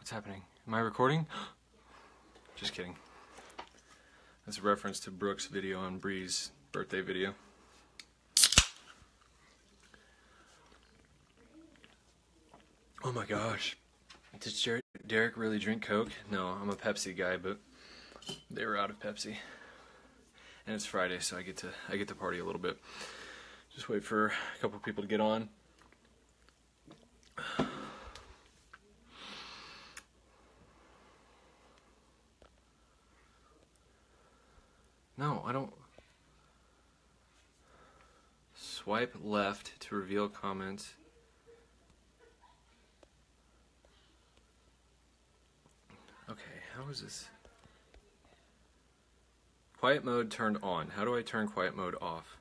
What's happening? Am I recording? Just kidding. That's a reference to Brooks' video on Bree's birthday video. Oh my gosh. Did Jer- Derrik really drink Coke? No, I'm a Pepsi guy, but they were out of Pepsi. And it's Friday, so I get to I get to party a little bit. Just wait for a couple people to get on. No, I don't. Swipe left to reveal comments. Okay, how is this? Quiet mode turned on. How do I turn quiet mode off?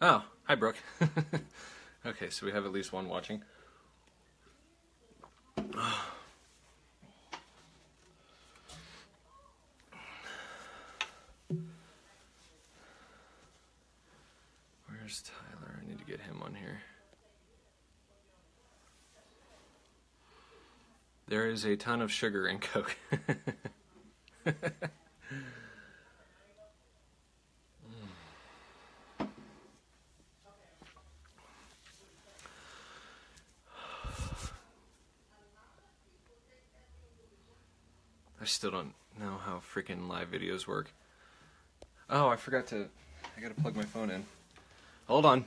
Oh, hi, Brooke. okay, so we have at least one watching. Oh. Where's Tyler? I need to get him on here. There is a ton of sugar in Coke. I still don't know how freaking live videos work. Oh, I forgot to. I gotta plug my phone in. Hold on.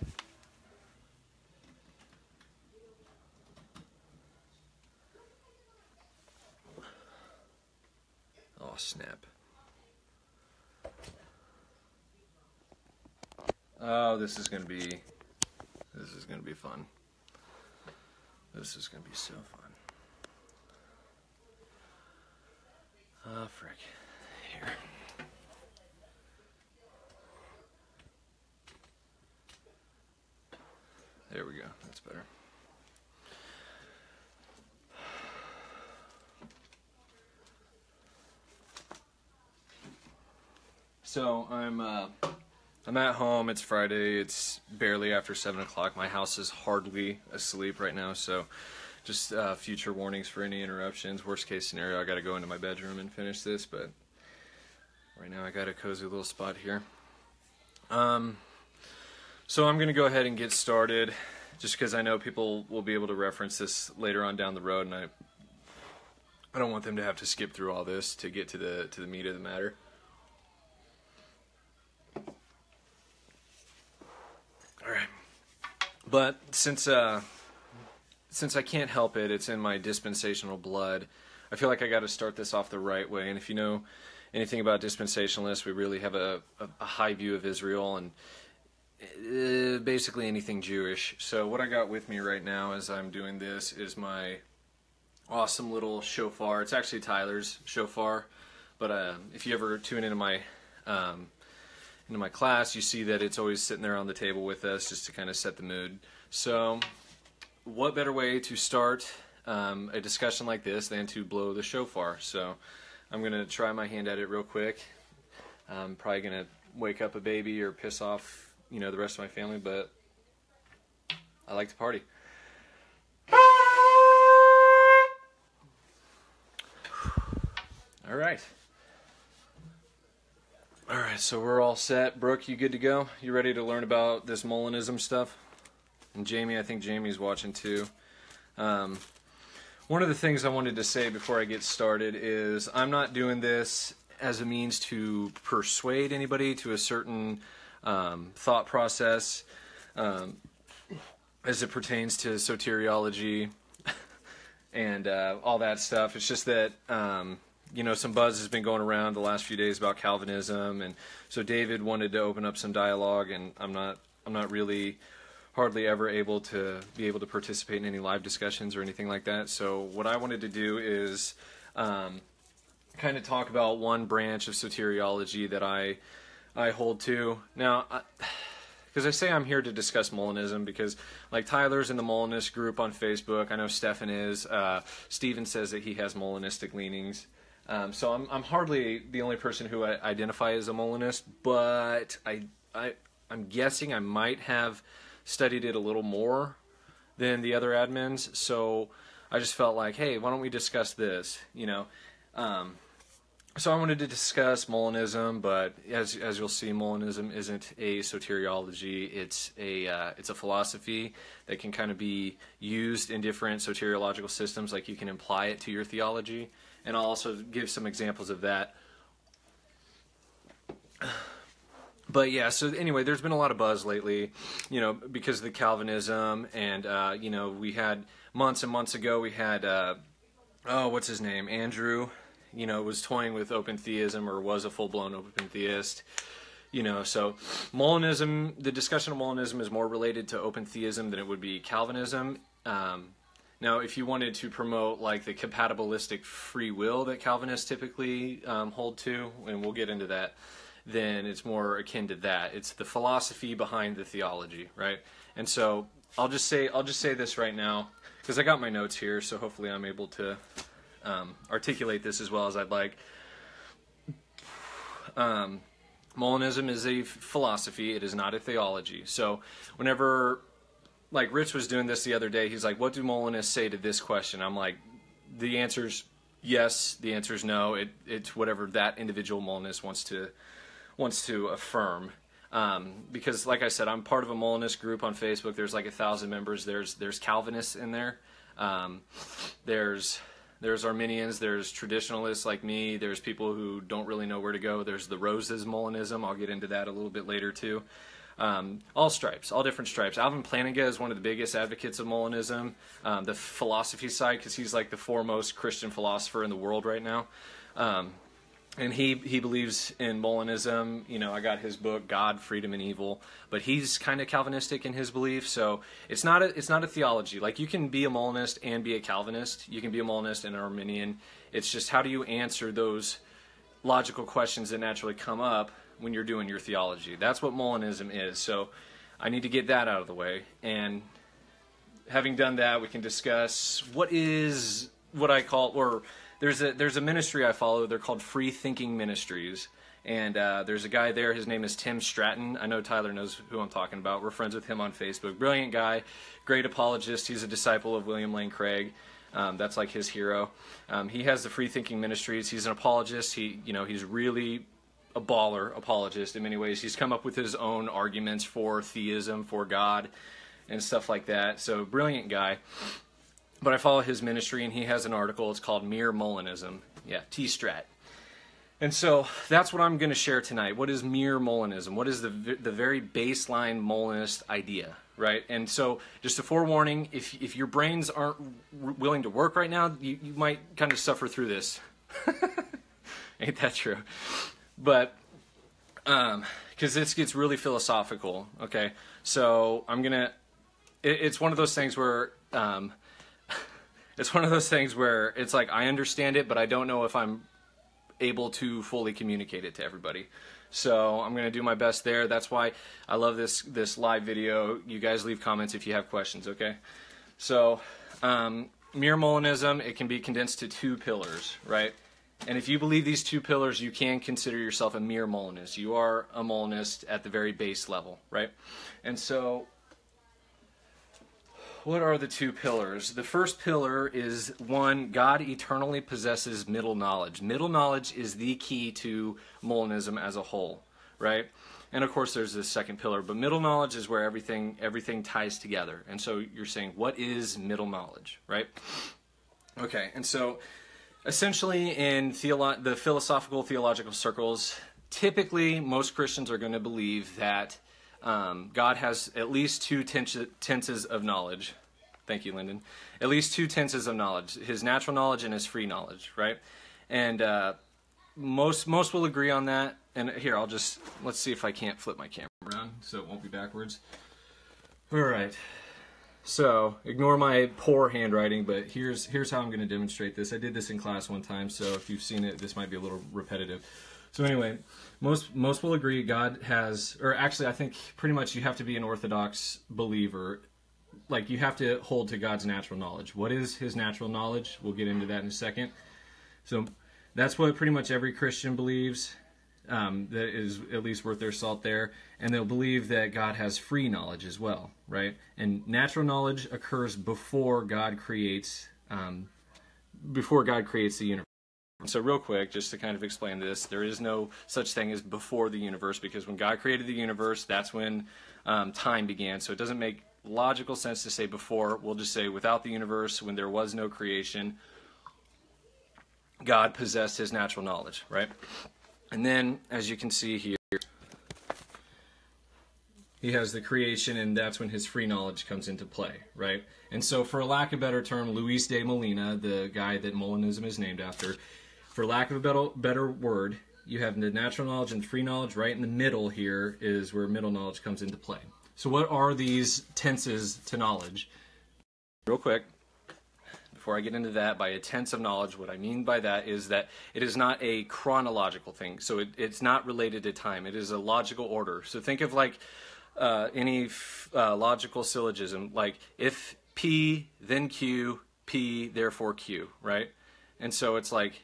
Oh, snap. Oh, this is gonna be. This is gonna be fun. This is gonna be so fun. Ah, frick. Here. There we go. That's better. So I'm uh, I'm at home. It's Friday. It's barely after seven o'clock. My house is hardly asleep right now. So just uh, future warnings for any interruptions. Worst case scenario, I got to go into my bedroom and finish this. But right now, I got a cozy little spot here. Um, so I'm going to go ahead and get started, just because I know people will be able to reference this later on down the road, and I I don't want them to have to skip through all this to get to the to the meat of the matter. All right, but since uh, since I can't help it, it's in my dispensational blood. I feel like I got to start this off the right way, and if you know anything about dispensationalists, we really have a, a, a high view of Israel and uh, basically anything Jewish. So what I got with me right now as I'm doing this is my awesome little shofar. It's actually Tyler's shofar, but uh, if you ever tune into my um, into my class, you see that it's always sitting there on the table with us just to kind of set the mood. So what better way to start um, a discussion like this than to blow the shofar? So I'm going to try my hand at it real quick. I'm probably going to wake up a baby or piss off, you know, the rest of my family, but I like to party. All right. All right, so we're all set. Brooke, you good to go? You ready to learn about this Molinism stuff? And Jamie, I think Jamie's watching too. Um, one of the things I wanted to say before I get started is I'm not doing this as a means to persuade anybody to a certain um, thought process um, as it pertains to soteriology and uh, all that stuff. It's just that um, you know some buzz has been going around the last few days about Calvinism, and so David wanted to open up some dialogue, and I'm not I'm not really hardly ever able to be able to participate in any live discussions or anything like that. So what I wanted to do is um, kind of talk about one branch of soteriology that I I hold to. Now, because I, I, say I'm here to discuss Molinism because like Tyler's in the Molinist group on Facebook. I know Stefan is. Uh, Steven says that he has Molinistic leanings. Um, so I'm, I'm hardly the only person who I identify as a Molinist, but I, I I'm guessing I might have studied it a little more than the other admins. So I just felt like, hey, why don't we discuss this? You know, um, so I wanted to discuss Molinism, but as as you'll see, Molinism isn't a soteriology. It's a uh, it's a philosophy that can kind of be used in different soteriological systems. Like you can imply it to your theology, and I'll also give some examples of that. But yeah, so anyway, there's been a lot of buzz lately, you know, because of the Calvinism, and uh, you know, we had months and months ago, we had uh, oh, what's his name, Andrew you know, was toying with open theism or was a full blown open theist. You know, so Molinism, the discussion of Molinism is more related to open theism than it would be Calvinism. Um, now, if you wanted to promote like the compatibilistic free will that Calvinists typically um, hold to, and we'll get into that, then it's more akin to that. It's the philosophy behind the theology, right? And so I'll just say I'll just say this right now because I got my notes here, so hopefully I'm able to um, articulate this as well as I'd like. Um, Molinism is a philosophy; it is not a theology. So, whenever, like Rich was doing this the other day, he's like, "What do Molinists say to this question?" I'm like, "The answer's yes. The answer's no. It, it's whatever that individual Molinist wants to wants to affirm." Um, because, like I said, I'm part of a Molinist group on Facebook. There's like a thousand members. There's there's Calvinists in there. Um, there's there's Arminians, there's traditionalists like me, there's people who don't really know where to go. There's the Roses Molinism. I'll get into that a little bit later too. Um, all stripes, all different stripes. Alvin Plantinga is one of the biggest advocates of Molinism, um, the philosophy side, because he's like the foremost Christian philosopher in the world right now. Um, and he he believes in Molinism. You know, I got his book God, Freedom, and Evil, but he's kind of Calvinistic in his belief. So it's not a it's not a theology. Like you can be a Molinist and be a Calvinist. You can be a Molinist and an Arminian. It's just how do you answer those logical questions that naturally come up when you're doing your theology. That's what Molinism is. So I need to get that out of the way. And having done that, we can discuss what is what I call or there's a there's a ministry I follow. They're called Free Thinking Ministries, and uh, there's a guy there. His name is Tim Stratton. I know Tyler knows who I'm talking about. We're friends with him on Facebook. Brilliant guy, great apologist. He's a disciple of William Lane Craig. Um, that's like his hero. Um, he has the Free Thinking Ministries. He's an apologist. He you know he's really a baller apologist in many ways. He's come up with his own arguments for theism, for God, and stuff like that. So brilliant guy. But I follow his ministry, and he has an article. It's called Mere Molinism. Yeah, T Strat. And so that's what I'm going to share tonight. What is mere Molinism? What is the the very baseline Molinist idea, right? And so, just a forewarning: if if your brains aren't willing to work right now, you, you might kind of suffer through this. Ain't that true? But um, because this gets really philosophical. Okay, so I'm gonna. It, it's one of those things where um, it's one of those things where it's like I understand it, but I don't know if I'm able to fully communicate it to everybody. So I'm to do my best there. That's why I love this this live video. You guys leave comments if you have questions, okay? So um, mere Molinism, it can be condensed to two pillars, right? And if you believe these two pillars, you can consider yourself a mere Molinist. You are a Molinist at the very base level, right? And so what are the two pillars? The first pillar is one, God eternally possesses middle knowledge. Middle knowledge is the key to Molinism as a whole, right? And of course, there's this second pillar, but middle knowledge is where everything everything ties together. And so you're saying, what is middle knowledge, right? Okay, and so essentially in theolo- the philosophical theological circles, typically most Christians are going to believe that um, God has at least two tenses of knowledge. Thank you, Lyndon. At least two tenses of knowledge: His natural knowledge and His free knowledge, right? And uh, most most will agree on that. And here, I'll just let's see if I can't flip my camera around so it won't be backwards. All right. So ignore my poor handwriting, but here's here's how I'm going to demonstrate this. I did this in class one time, so if you've seen it, this might be a little repetitive. So anyway, most most will agree God has, or actually, I think pretty much you have to be an Orthodox believer. Like you have to hold to God's natural knowledge. What is His natural knowledge? We'll get into that in a second. So that's what pretty much every Christian believes. Um, that is at least worth their salt there, and they'll believe that God has free knowledge as well, right? And natural knowledge occurs before God creates um, before God creates the universe. So, real quick, just to kind of explain this, there is no such thing as before the universe because when God created the universe, that's when um, time began. So, it doesn't make logical sense to say before. We'll just say without the universe, when there was no creation, God possessed his natural knowledge, right? And then, as you can see here, he has the creation, and that's when his free knowledge comes into play, right? And so, for a lack of better term, Luis de Molina, the guy that Molinism is named after, for lack of a better, better word, you have the natural knowledge and free knowledge. Right in the middle here is where middle knowledge comes into play. So, what are these tenses to knowledge? Real quick, before I get into that, by a tense of knowledge, what I mean by that is that it is not a chronological thing. So, it, it's not related to time, it is a logical order. So, think of like uh, any uh, logical syllogism, like if P, then Q, P, therefore Q, right? And so it's like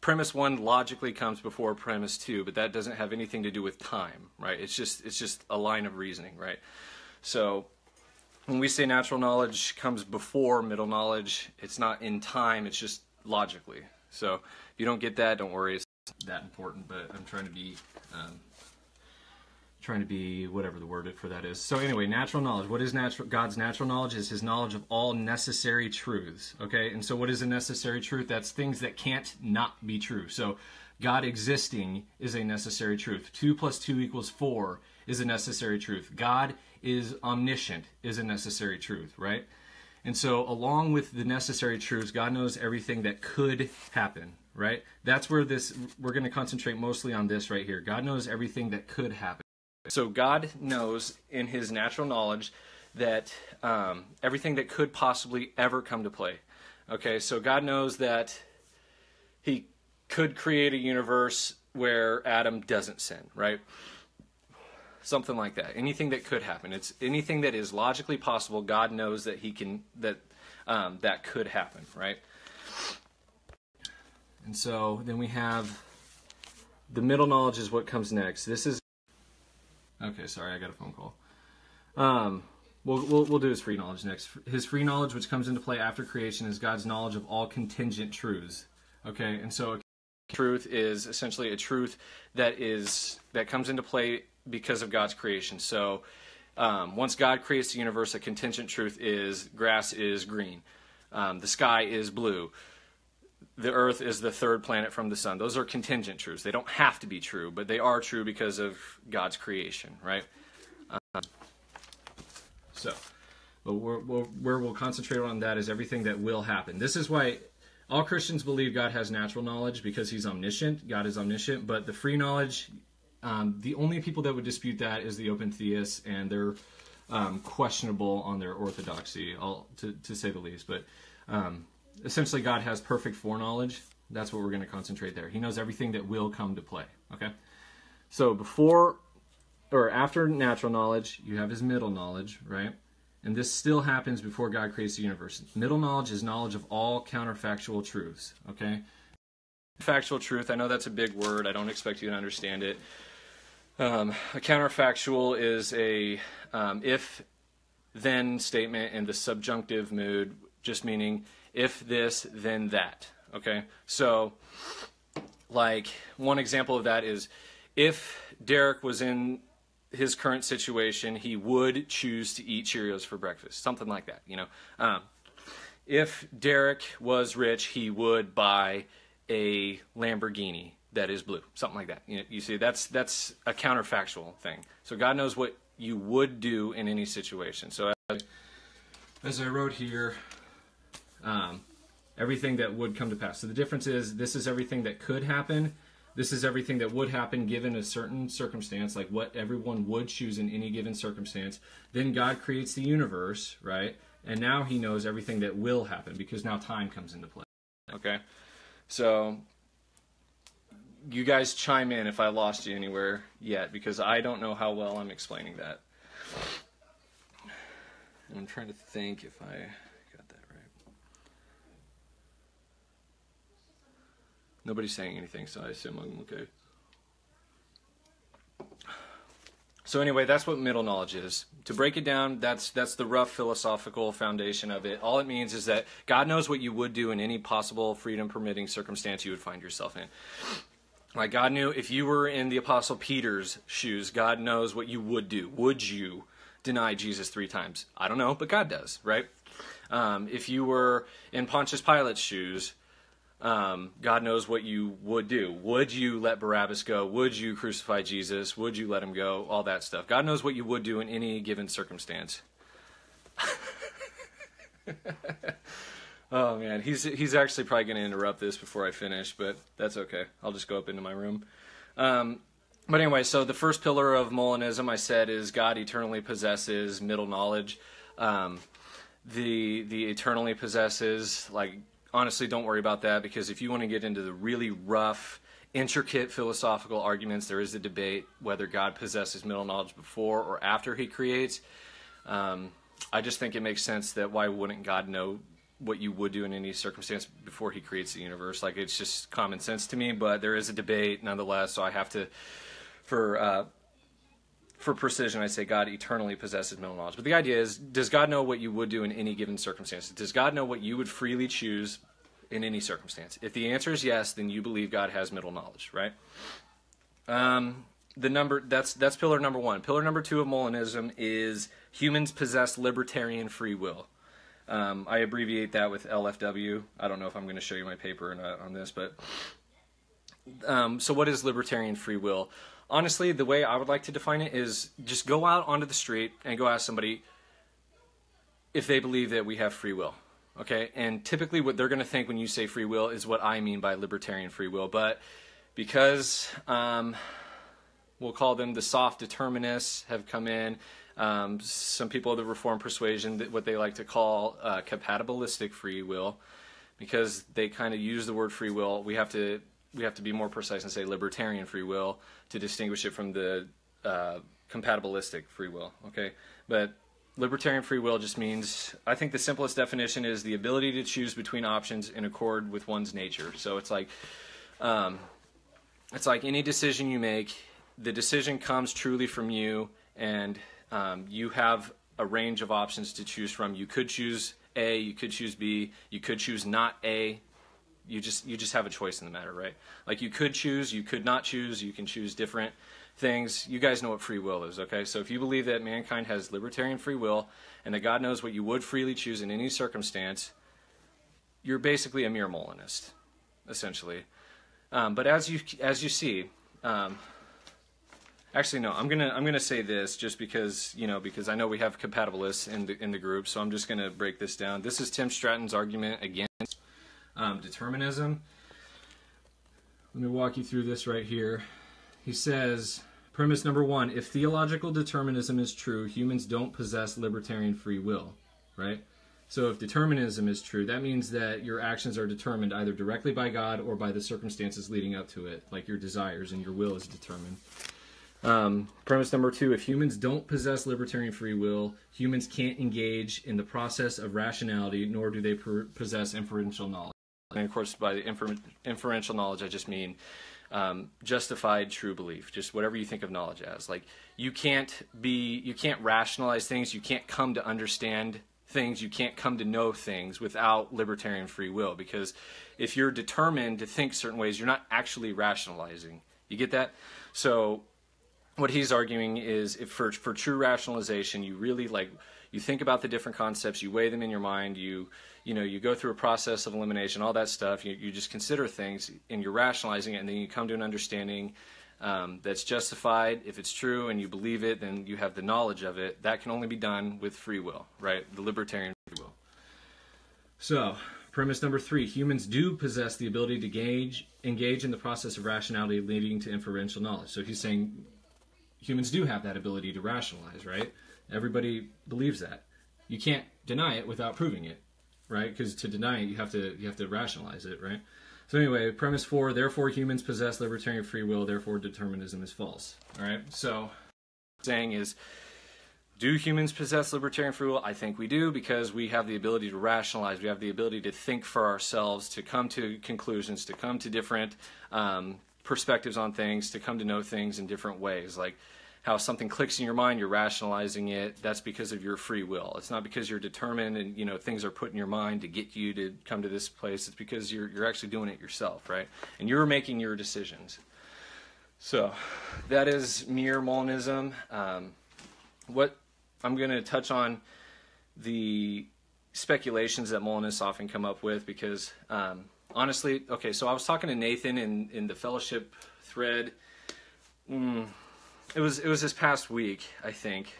premise one logically comes before premise two, but that doesn't have anything to do with time, right? It's just it's just a line of reasoning, right? So when we say natural knowledge comes before middle knowledge, it's not in time, it's just logically. So if you don't get that, don't worry, it's that important, but I'm trying to be um, trying to be whatever the word for that is. So anyway, natural knowledge. What is natural? God's natural knowledge is His knowledge of all necessary truths. Okay, and so what is a necessary truth? That's things that can't not be true. So God existing is a necessary truth. Two plus two equals four is a necessary truth. God is omniscient is a necessary truth, right? And so, along with the necessary truths, God knows everything that could happen, right? That's where this, we're going to concentrate mostly on this right here. God knows everything that could happen. So God knows in his natural knowledge that um, everything that could possibly ever come to play. Okay, so God knows that he could create a universe where Adam doesn't sin, right? Something like that. Anything that could happen. It's anything that is logically possible. God knows that he can that um, that could happen, right? And so then we have the middle knowledge is what comes next. This is Okay, sorry, I got a phone call. Um, we'll, we'll, we'll do his free knowledge next. His free knowledge, which comes into play after creation, is God's knowledge of all contingent truths. Okay, and so a truth is essentially a truth that is that comes into play because of God's creation. So um, once God creates the universe, a contingent truth is grass is green, um, the sky is blue, the earth is the third planet from the sun. Those are contingent truths. They don't have to be true, but they are true because of God's creation, right? Um, so, but we're, where we'll concentrate on that is everything that will happen. This is why all Christians believe God has natural knowledge because he's omniscient. God is omniscient, but the free knowledge, um, the only people that would dispute that is the open theists, and they're um, questionable on their orthodoxy, all, to, to say the least. But um, essentially God has perfect foreknowledge. That's what we're going to concentrate there. He knows everything that will come to play. Okay? So before or after natural knowledge, you have his middle knowledge, right? And this still happens before God creates the universe. Middle knowledge is knowledge of all counterfactual truths, okay? Factual truth, I know that's a big word. I don't expect you to understand it. Um, a counterfactual is a um, if then statement in the subjunctive mood, just meaning if this, then that. Okay? So, like, one example of that is if Derrik was in his current situation, he would choose to eat Cheerios for breakfast. Something like that, you know? Um, if Derrik was rich, he would buy a Lamborghini that is blue, something like that. You, know, you see, that's that's a counterfactual thing. So God knows what you would do in any situation. So as, as I wrote here, um, everything that would come to pass. So the difference is this is everything that could happen. This is everything that would happen given a certain circumstance, like what everyone would choose in any given circumstance. Then God creates the universe, right? And now he knows everything that will happen because now time comes into play. Okay? So you guys chime in if I lost you anywhere yet because I don't know how well I'm explaining that. I'm trying to think if I Nobody's saying anything, so I assume I'm okay. So anyway, that's what middle knowledge is. To break it down, that's that's the rough philosophical foundation of it. All it means is that God knows what you would do in any possible freedom permitting circumstance you would find yourself in. Like God knew if you were in the apostle Peter's shoes, God knows what you would do. Would you deny Jesus three times? I don't know, but God does, right? Um, if you were in Pontius Pilate's shoes, um, God knows what you would do. Would you let Barabbas go? Would you crucify Jesus? Would you let him go? All that stuff. God knows what you would do in any given circumstance. oh man, he's he's actually probably going to interrupt this before I finish, but that's okay. I'll just go up into my room. Um, but anyway, so the first pillar of Molinism I said is God eternally possesses middle knowledge. Um, the the eternally possesses like honestly, don't worry about that because if you want to get into the really rough, intricate philosophical arguments, there is a debate whether God possesses middle knowledge before or after he creates. Um, I just think it makes sense that why wouldn't God know what you would do in any circumstance before he creates the universe? Like, it's just common sense to me, but there is a debate nonetheless, so I have to, for. Uh, for precision, I say God eternally possesses middle knowledge. But the idea is, does God know what you would do in any given circumstance? Does God know what you would freely choose in any circumstance? If the answer is yes, then you believe God has middle knowledge, right? Um, the number that's that's pillar number one. Pillar number two of Molinism is humans possess libertarian free will. Um, I abbreviate that with LFW. I don't know if I'm going to show you my paper or not on this, but um, so what is libertarian free will? honestly, the way I would like to define it is just go out onto the street and go ask somebody if they believe that we have free will. Okay, and typically what they're going to think when you say free will is what I mean by libertarian free will. But because um, we'll call them the soft determinists have come in, um, some people of the reform persuasion, what they like to call uh, compatibilistic free will, because they kind of use the word free will, we have to we have to be more precise and say libertarian free will to distinguish it from the uh, compatibilistic free will. Okay, but libertarian free will just means I think the simplest definition is the ability to choose between options in accord with one's nature. So it's like um, it's like any decision you make, the decision comes truly from you, and um, you have a range of options to choose from. You could choose A, you could choose B, you could choose not A, you just you just have a choice in the matter, right? Like you could choose, you could not choose, you can choose different things. You guys know what free will is, okay? So if you believe that mankind has libertarian free will and that God knows what you would freely choose in any circumstance, you're basically a mere Molinist, essentially. Um, but as you as you see, um, actually no, I'm gonna I'm gonna say this just because you know because I know we have compatibilists in the in the group, so I'm just gonna break this down. This is Tim Stratton's argument against um, determinism. Let me walk you through this right here. He says, premise number one if theological determinism is true, humans don't possess libertarian free will, right? So if determinism is true, that means that your actions are determined either directly by God or by the circumstances leading up to it, like your desires and your will is determined. Um, premise number two if humans don't possess libertarian free will, humans can't engage in the process of rationality, nor do they possess inferential knowledge. And of course, by the infer- inferential knowledge, I just mean um, justified true belief, just whatever you think of knowledge as. Like you can't be, you can't rationalize things, you can't come to understand things, you can't come to know things without libertarian free will. Because if you're determined to think certain ways, you're not actually rationalizing. You get that? So what he's arguing is if for for true rationalization, you really like you think about the different concepts, you weigh them in your mind, you you know you go through a process of elimination, all that stuff. You, you just consider things and you're rationalizing it, and then you come to an understanding um, that's justified. If it's true and you believe it, then you have the knowledge of it. That can only be done with free will, right? The libertarian free will. So, premise number three: humans do possess the ability to gauge, engage in the process of rationality, leading to inferential knowledge. So he's saying humans do have that ability to rationalize, right? Everybody believes that. You can't deny it without proving it, right? Because to deny it, you have to you have to rationalize it, right? So anyway, premise four: therefore humans possess libertarian free will. Therefore determinism is false. All right. So saying is. Do humans possess libertarian free will? I think we do because we have the ability to rationalize. We have the ability to think for ourselves, to come to conclusions, to come to different um, perspectives on things, to come to know things in different ways. Like how something clicks in your mind, you're rationalizing it. That's because of your free will. It's not because you're determined and you know things are put in your mind to get you to come to this place. It's because you're you're actually doing it yourself, right? And you're making your decisions. So that is mere Molinism. Um, what I'm going to touch on the speculations that Molinists often come up with because um, honestly, okay, so I was talking to Nathan in in the fellowship thread. Mm, it was it was this past week, I think.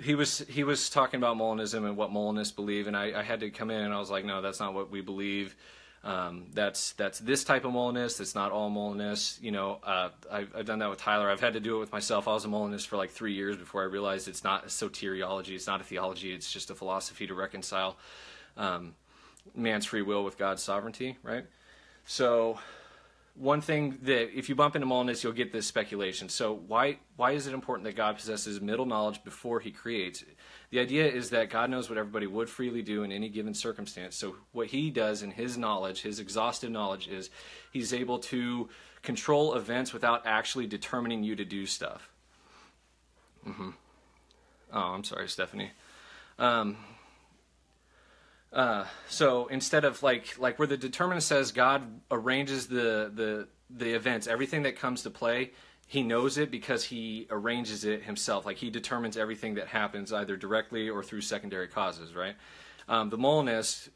He was he was talking about Molinism and what Molinists believe, and I, I had to come in and I was like, no, that's not what we believe. Um, that's that's this type of Molinist. It's not all Molinists. You know, uh, I've, I've, done that with Tyler. I've had to do it with myself. I was a Molinist for like three years before I realized it's not a soteriology. It's not a theology. It's just a philosophy to reconcile um, man's free will with God's sovereignty. Right. So one thing that if you bump into Molinists, you'll get this speculation. So why why is it important that God possesses middle knowledge before He creates? The idea is that God knows what everybody would freely do in any given circumstance. So what He does in His knowledge, His exhaustive knowledge, is He's able to control events without actually determining you to do stuff. Mm-hmm. Oh, I'm sorry, Stephanie. Um, uh, so instead of like like where the determinist says God arranges the the the events, everything that comes to play, he knows it because he arranges it himself. Like he determines everything that happens either directly or through secondary causes, right? Um, the Molinists,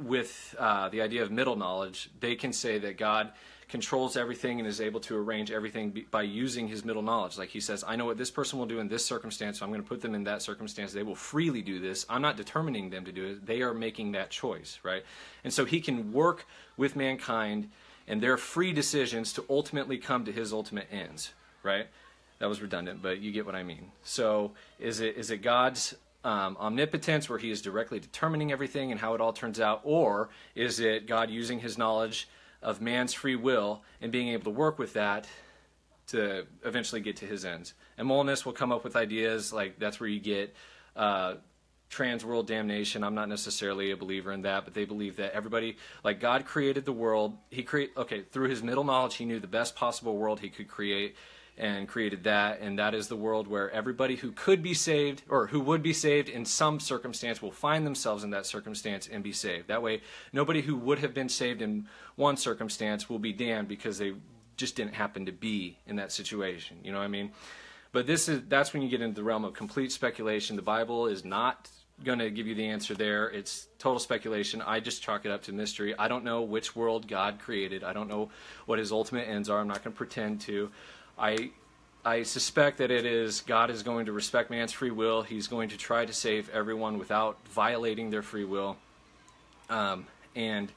with uh, the idea of middle knowledge, they can say that God controls everything and is able to arrange everything by using his middle knowledge. Like he says, I know what this person will do in this circumstance, so I'm going to put them in that circumstance. They will freely do this. I'm not determining them to do it. They are making that choice, right? And so he can work with mankind and their free decisions to ultimately come to his ultimate ends, right? That was redundant, but you get what I mean. So is it is it God's um, omnipotence where he is directly determining everything and how it all turns out, or is it God using his knowledge of man's free will and being able to work with that to eventually get to his ends. And Molinists will come up with ideas like that's where you get uh, trans world damnation. I'm not necessarily a believer in that, but they believe that everybody, like God created the world. He create okay through His middle knowledge, He knew the best possible world He could create, and created that. And that is the world where everybody who could be saved or who would be saved in some circumstance will find themselves in that circumstance and be saved. That way, nobody who would have been saved in one circumstance will be damned because they just didn't happen to be in that situation. You know what I mean? But this is that's when you get into the realm of complete speculation. The Bible is not going to give you the answer there. It's total speculation. I just chalk it up to mystery. I don't know which world God created. I don't know what his ultimate ends are. I'm not going to pretend to. I I suspect that it is God is going to respect man's free will. He's going to try to save everyone without violating their free will. Um, and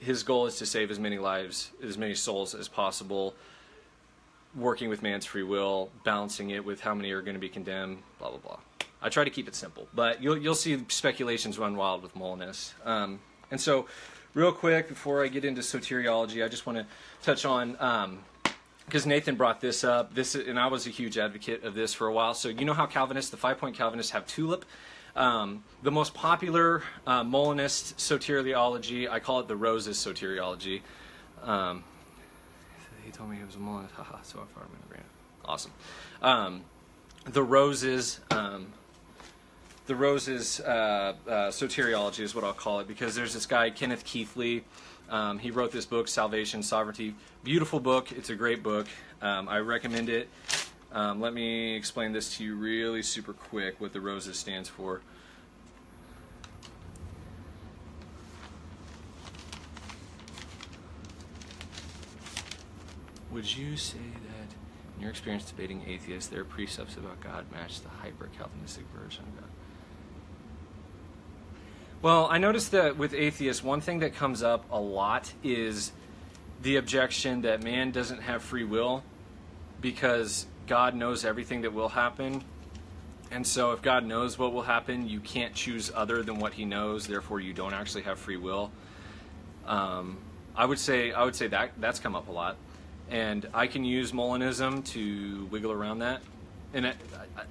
his goal is to save as many lives, as many souls as possible, working with man's free will, balancing it with how many are going to be condemned, blah, blah, blah. I try to keep it simple, but you'll, you'll see speculations run wild with Molinists. Um, and so, real quick, before I get into soteriology, I just want to touch on. Um, because Nathan brought this up. This and I was a huge advocate of this for a while. So you know how Calvinists, the five point Calvinists, have tulip. Um, the most popular uh, Molinist soteriology, I call it the roses soteriology. Um, he told me he was a Molinist. Haha, so far I'm. Awesome. Um, the roses. The roses uh, uh, soteriology is what I'll call it because there's this guy Kenneth Keathley um, he wrote this book, Salvation, Sovereignty. Beautiful book. It's a great book. Um, I recommend it. Um, let me explain this to you really super quick what the ROSES stands for. Would you say that in your experience debating atheists, their precepts about God match the hyper Calvinistic version of God? Well, I noticed that with atheists, one thing that comes up a lot is the objection that man doesn't have free will because God knows everything that will happen. And so, if God knows what will happen, you can't choose other than what He knows. Therefore, you don't actually have free will. Um, I would say I would say that that's come up a lot, and I can use Molinism to wiggle around that and I,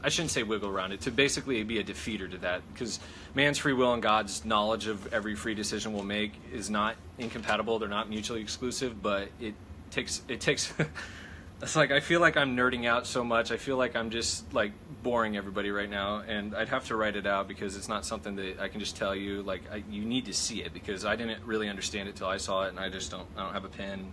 I, shouldn't say wiggle around it, to basically be a defeater to that, because man's free will and God's knowledge of every free decision we'll make is not incompatible. They're not mutually exclusive, but it takes it takes it's like I feel like I'm nerding out so much. I feel like I'm just like boring everybody right now, and I'd have to write it out because it's not something that I can just tell you. Like I, you need to see it because I didn't really understand it till I saw it, and I just don't. I don't have a pen.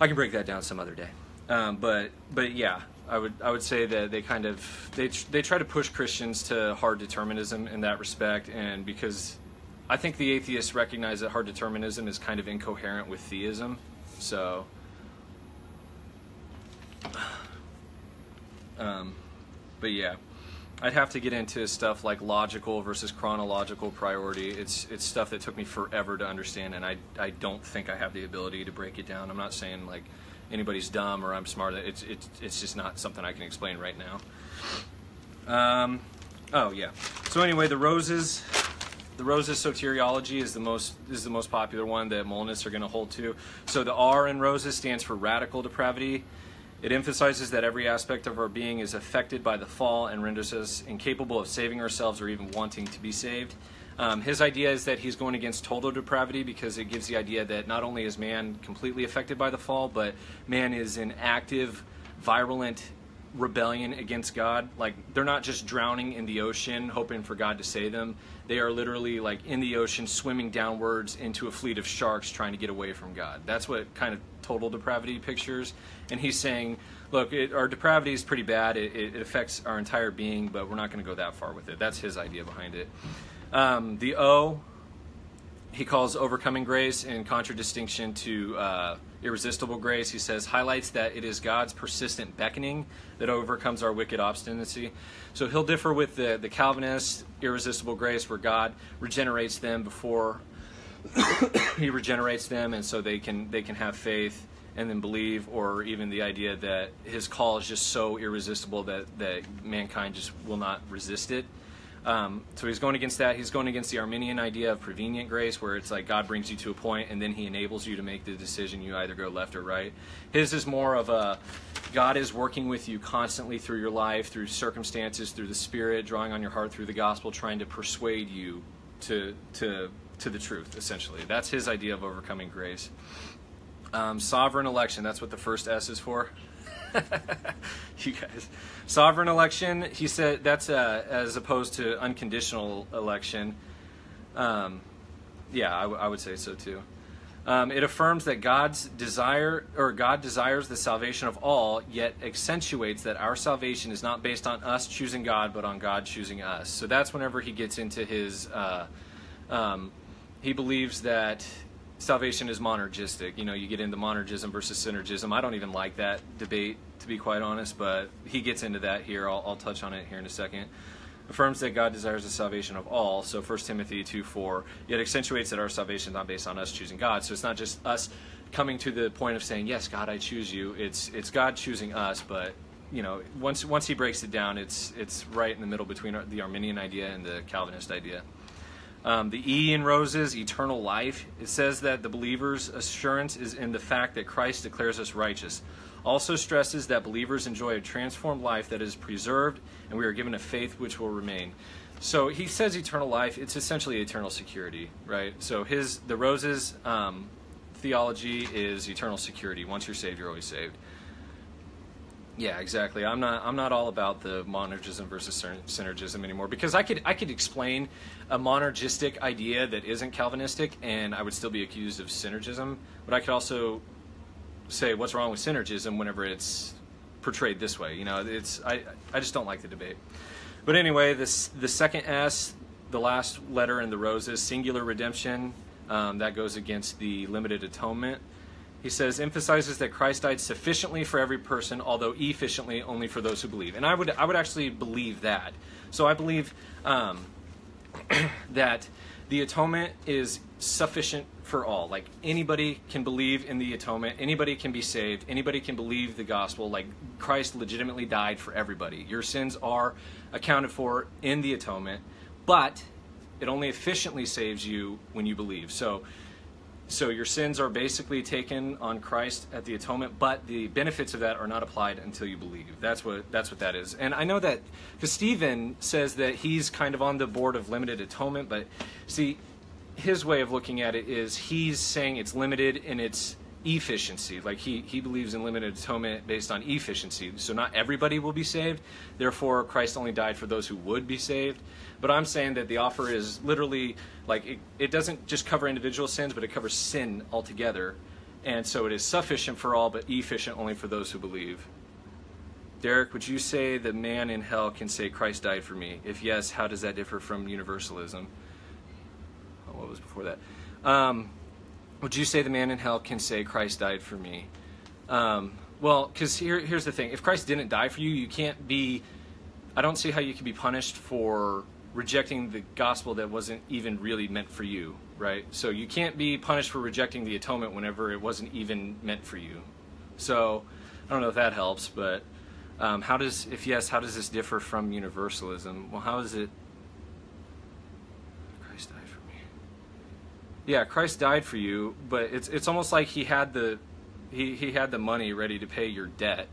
I can break that down some other day. Um, but but yeah, I would I would say that they kind of they they try to push Christians to hard determinism in that respect, and because I think the atheists recognize that hard determinism is kind of incoherent with theism, so um, but yeah, I'd have to get into stuff like logical versus chronological priority. It's it's stuff that took me forever to understand, and I I don't think I have the ability to break it down. I'm not saying like anybody's dumb or I'm smart. It's it's it's just not something I can explain right now. Um, oh yeah. So anyway, the roses. The roses soteriology is the most is the most popular one that Molinists are going to hold to. So the R in roses stands for radical depravity. It emphasizes that every aspect of our being is affected by the fall and renders us incapable of saving ourselves or even wanting to be saved. Um, his idea is that he's going against total depravity because it gives the idea that not only is man completely affected by the fall, but man is in active, virulent rebellion against God. Like they're not just drowning in the ocean hoping for God to save them. They are literally like in the ocean swimming downwards into a fleet of sharks trying to get away from God. That's what kind of total depravity pictures. And he's saying, look, it, our depravity is pretty bad. It, it, affects our entire being, but we're not going to go that far with it. That's his idea behind it. Um, the O, he calls overcoming grace in contradistinction to uh, irresistible grace. He says, highlights that it is God's persistent beckoning that overcomes our wicked obstinacy. So he'll differ with the, the Calvinist irresistible grace, where God regenerates them before he regenerates them, and so they can they can have faith and then believe, or even the idea that his call is just so irresistible that that mankind just will not resist it. Um, so he's going against that. He's going against the Arminian idea of prevenient grace, where it's like God brings you to a point and then he enables you to make the decision. You either go left or right. His is more of a God is working with you constantly through your life, through circumstances, through the Spirit, drawing on your heart through the gospel, trying to persuade you to to to the truth. Essentially, that's his idea of overcoming grace. Um, sovereign election. That's what the first S is for. you guys. Sovereign election, he said that's uh, as opposed to unconditional election. Um, yeah, I, would say so too. Um, it affirms that God's desire or God desires the salvation of all, yet accentuates that our salvation is not based on us choosing God, but on God choosing us. So that's whenever he gets into his. Uh, um, he believes that salvation is monergistic. You know, you get into monergism versus synergism. I don't even like that debate, to be quite honest, but he gets into that here. I'll, I'll touch on it here in a second. Affirms that God desires the salvation of all. So 1 Timothy 2 4. Yet accentuates that our salvation is not based on us choosing God. So it's not just us coming to the point of saying, Yes, God, I choose you. It's it's God choosing us, but you know, once once he breaks it down, it's it's right in the middle between the Arminian idea and the Calvinist idea. Um, the E in roses, eternal life. It says that the believer's assurance is in the fact that Christ declares us righteous. Also stresses that believers enjoy a transformed life that is preserved, and we are given a faith which will remain. So he says eternal life. It's essentially eternal security, right? So his the roses um, theology is eternal security. Once you're saved, you're always saved. Yeah, exactly. I'm not. I'm not all about the monergism versus synergism anymore because I could. I could explain a monergistic idea that isn't Calvinistic, and I would still be accused of synergism. But I could also say what's wrong with synergism whenever it's portrayed this way. You know, it's. I. I just don't like the debate. But anyway, this the second S, the last letter in the roses, singular redemption. Um, that goes against the limited atonement he says emphasizes that Christ died sufficiently for every person, although efficiently only for those who believe. And I would I would actually believe that. So I believe um, that the atonement is sufficient for all. Like anybody can believe in the atonement, anybody can be saved, anybody can believe the gospel. Like Christ legitimately died for everybody. Your sins are accounted for in the atonement, but it only efficiently saves you when you believe. So so your sins are basically taken on Christ at the atonement, but the benefits of that are not applied until you believe. That's what that's what that is. And I know that because Stephen says that he's kind of on the board of limited atonement, but see, his way of looking at it is he's saying it's limited and it's efficiency. Like he, he believes in limited atonement based on efficiency. So not everybody will be saved. Therefore, Christ only died for those who would be saved. But I'm saying that the offer is literally like it, it doesn't just cover individual sins, but it covers sin altogether. And so it is sufficient for all, but efficient only for those who believe. Derrik, would you say that man in hell can say Christ died for me? If yes, how does that differ from universalism? Oh, what was before that? Um, would you say the man in hell can say Christ died for me? Um, well, because here, here's the thing: if Christ didn't die for you, you can't be. I don't see how you can be punished for rejecting the gospel that wasn't even really meant for you, right? So you can't be punished for rejecting the atonement whenever it wasn't even meant for you. So I don't know if that helps, but um, how does, if yes, how does this differ from universalism? Well, how is it? Christ died for me. Yeah, Christ died for you, but it's it's almost like he had the he he had the money ready to pay your debt,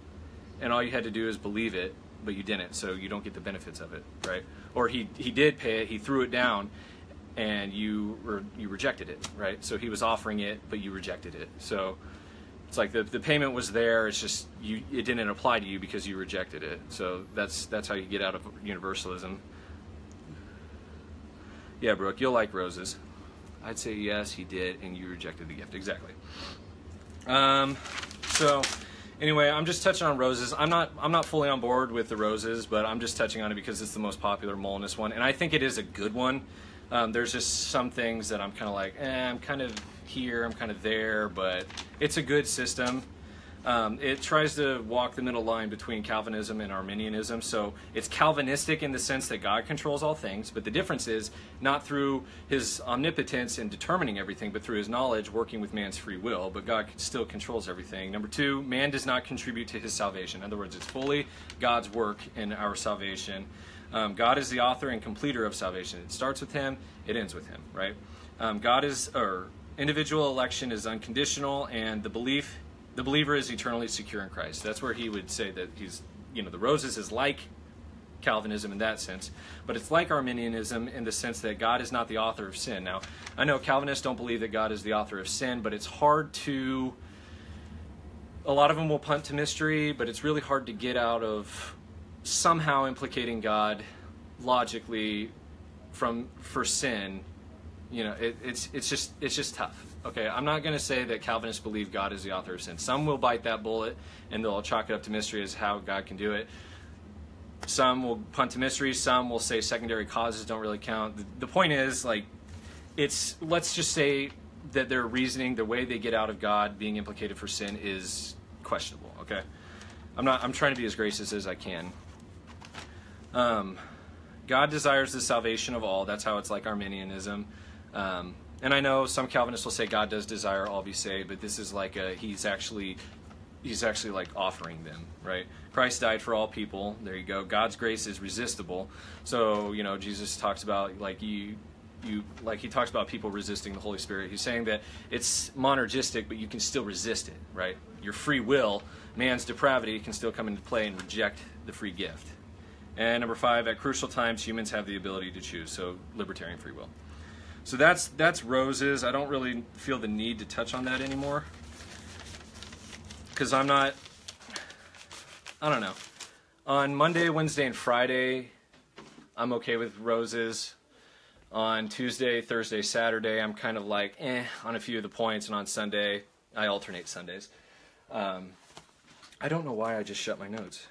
and all you had to do is believe it, but you didn't, so you don't get the benefits of it, right? Or he he did pay it, he threw it down, and you re, you rejected it, right? So he was offering it, but you rejected it. So it's like the, the payment was there. It's just you it didn't apply to you because you rejected it. So that's that's how you get out of universalism. Yeah, Brooke, you'll like roses. I'd say yes, he did, and you rejected the gift. Exactly. Um, so anyway, I'm just touching on roses. I'm not I'm not fully on board with the roses, but I'm just touching on it because it's the most popular Molinist one, and I think it is a good one. Um, there's just some things that I'm kind of like, eh, I'm kind of here, I'm kind of there, but it's a good system. Um, it tries to walk the middle line between Calvinism and Arminianism. So it's Calvinistic in the sense that God controls all things, but the difference is not through his omnipotence in determining everything, but through his knowledge working with man's free will. But God still controls everything. Number two, man does not contribute to his salvation. In other words, it's fully God's work in our salvation. Um, God is the author and completer of salvation. It starts with him, it ends with him, right? Um, God is, or individual election is unconditional, and the belief, the believer is eternally secure in Christ. That's where he would say that he's, you know, the roses is like Calvinism in that sense, but it's like Arminianism in the sense that God is not the author of sin. Now, I know Calvinists don't believe that God is the author of sin, but it's hard to. A lot of them will punt to mystery, but it's really hard to get out of somehow implicating God logically from for sin you know, it, it's it's just it's just tough. Okay, I'm not going to say that Calvinists believe God is the author of sin. Some will bite that bullet and they'll chalk it up to mystery as how God can do it. Some will punt to mystery. Some will say secondary causes don't really count. The, point is, like, it's let's just say that their reasoning, the way they get out of God being implicated for sin, is questionable. Okay, I'm not. I'm trying to be as gracious as I can. Um, God desires the salvation of all. That's how it's like Arminianism. Um, and I know some Calvinists will say God does desire all be saved, but this is like a he's actually he's actually like offering them, right? Christ died for all people. There you go. God's grace is resistible. So, you know, Jesus talks about like you you like he talks about people resisting the Holy Spirit. He's saying that it's monergistic, but you can still resist it, right? Your free will, man's depravity can still come into play and reject the free gift. And number five, at crucial times, humans have the ability to choose. So libertarian free will. So that's that's roses. I don't really feel the need to touch on that anymore because I'm not. I don't know. On Monday, Wednesday, and Friday, I'm okay with roses. On Tuesday, Thursday, Saturday, I'm kind of like eh on a few of the points, and on Sunday, I alternate Sundays. Um, I don't know why I just shut my notes.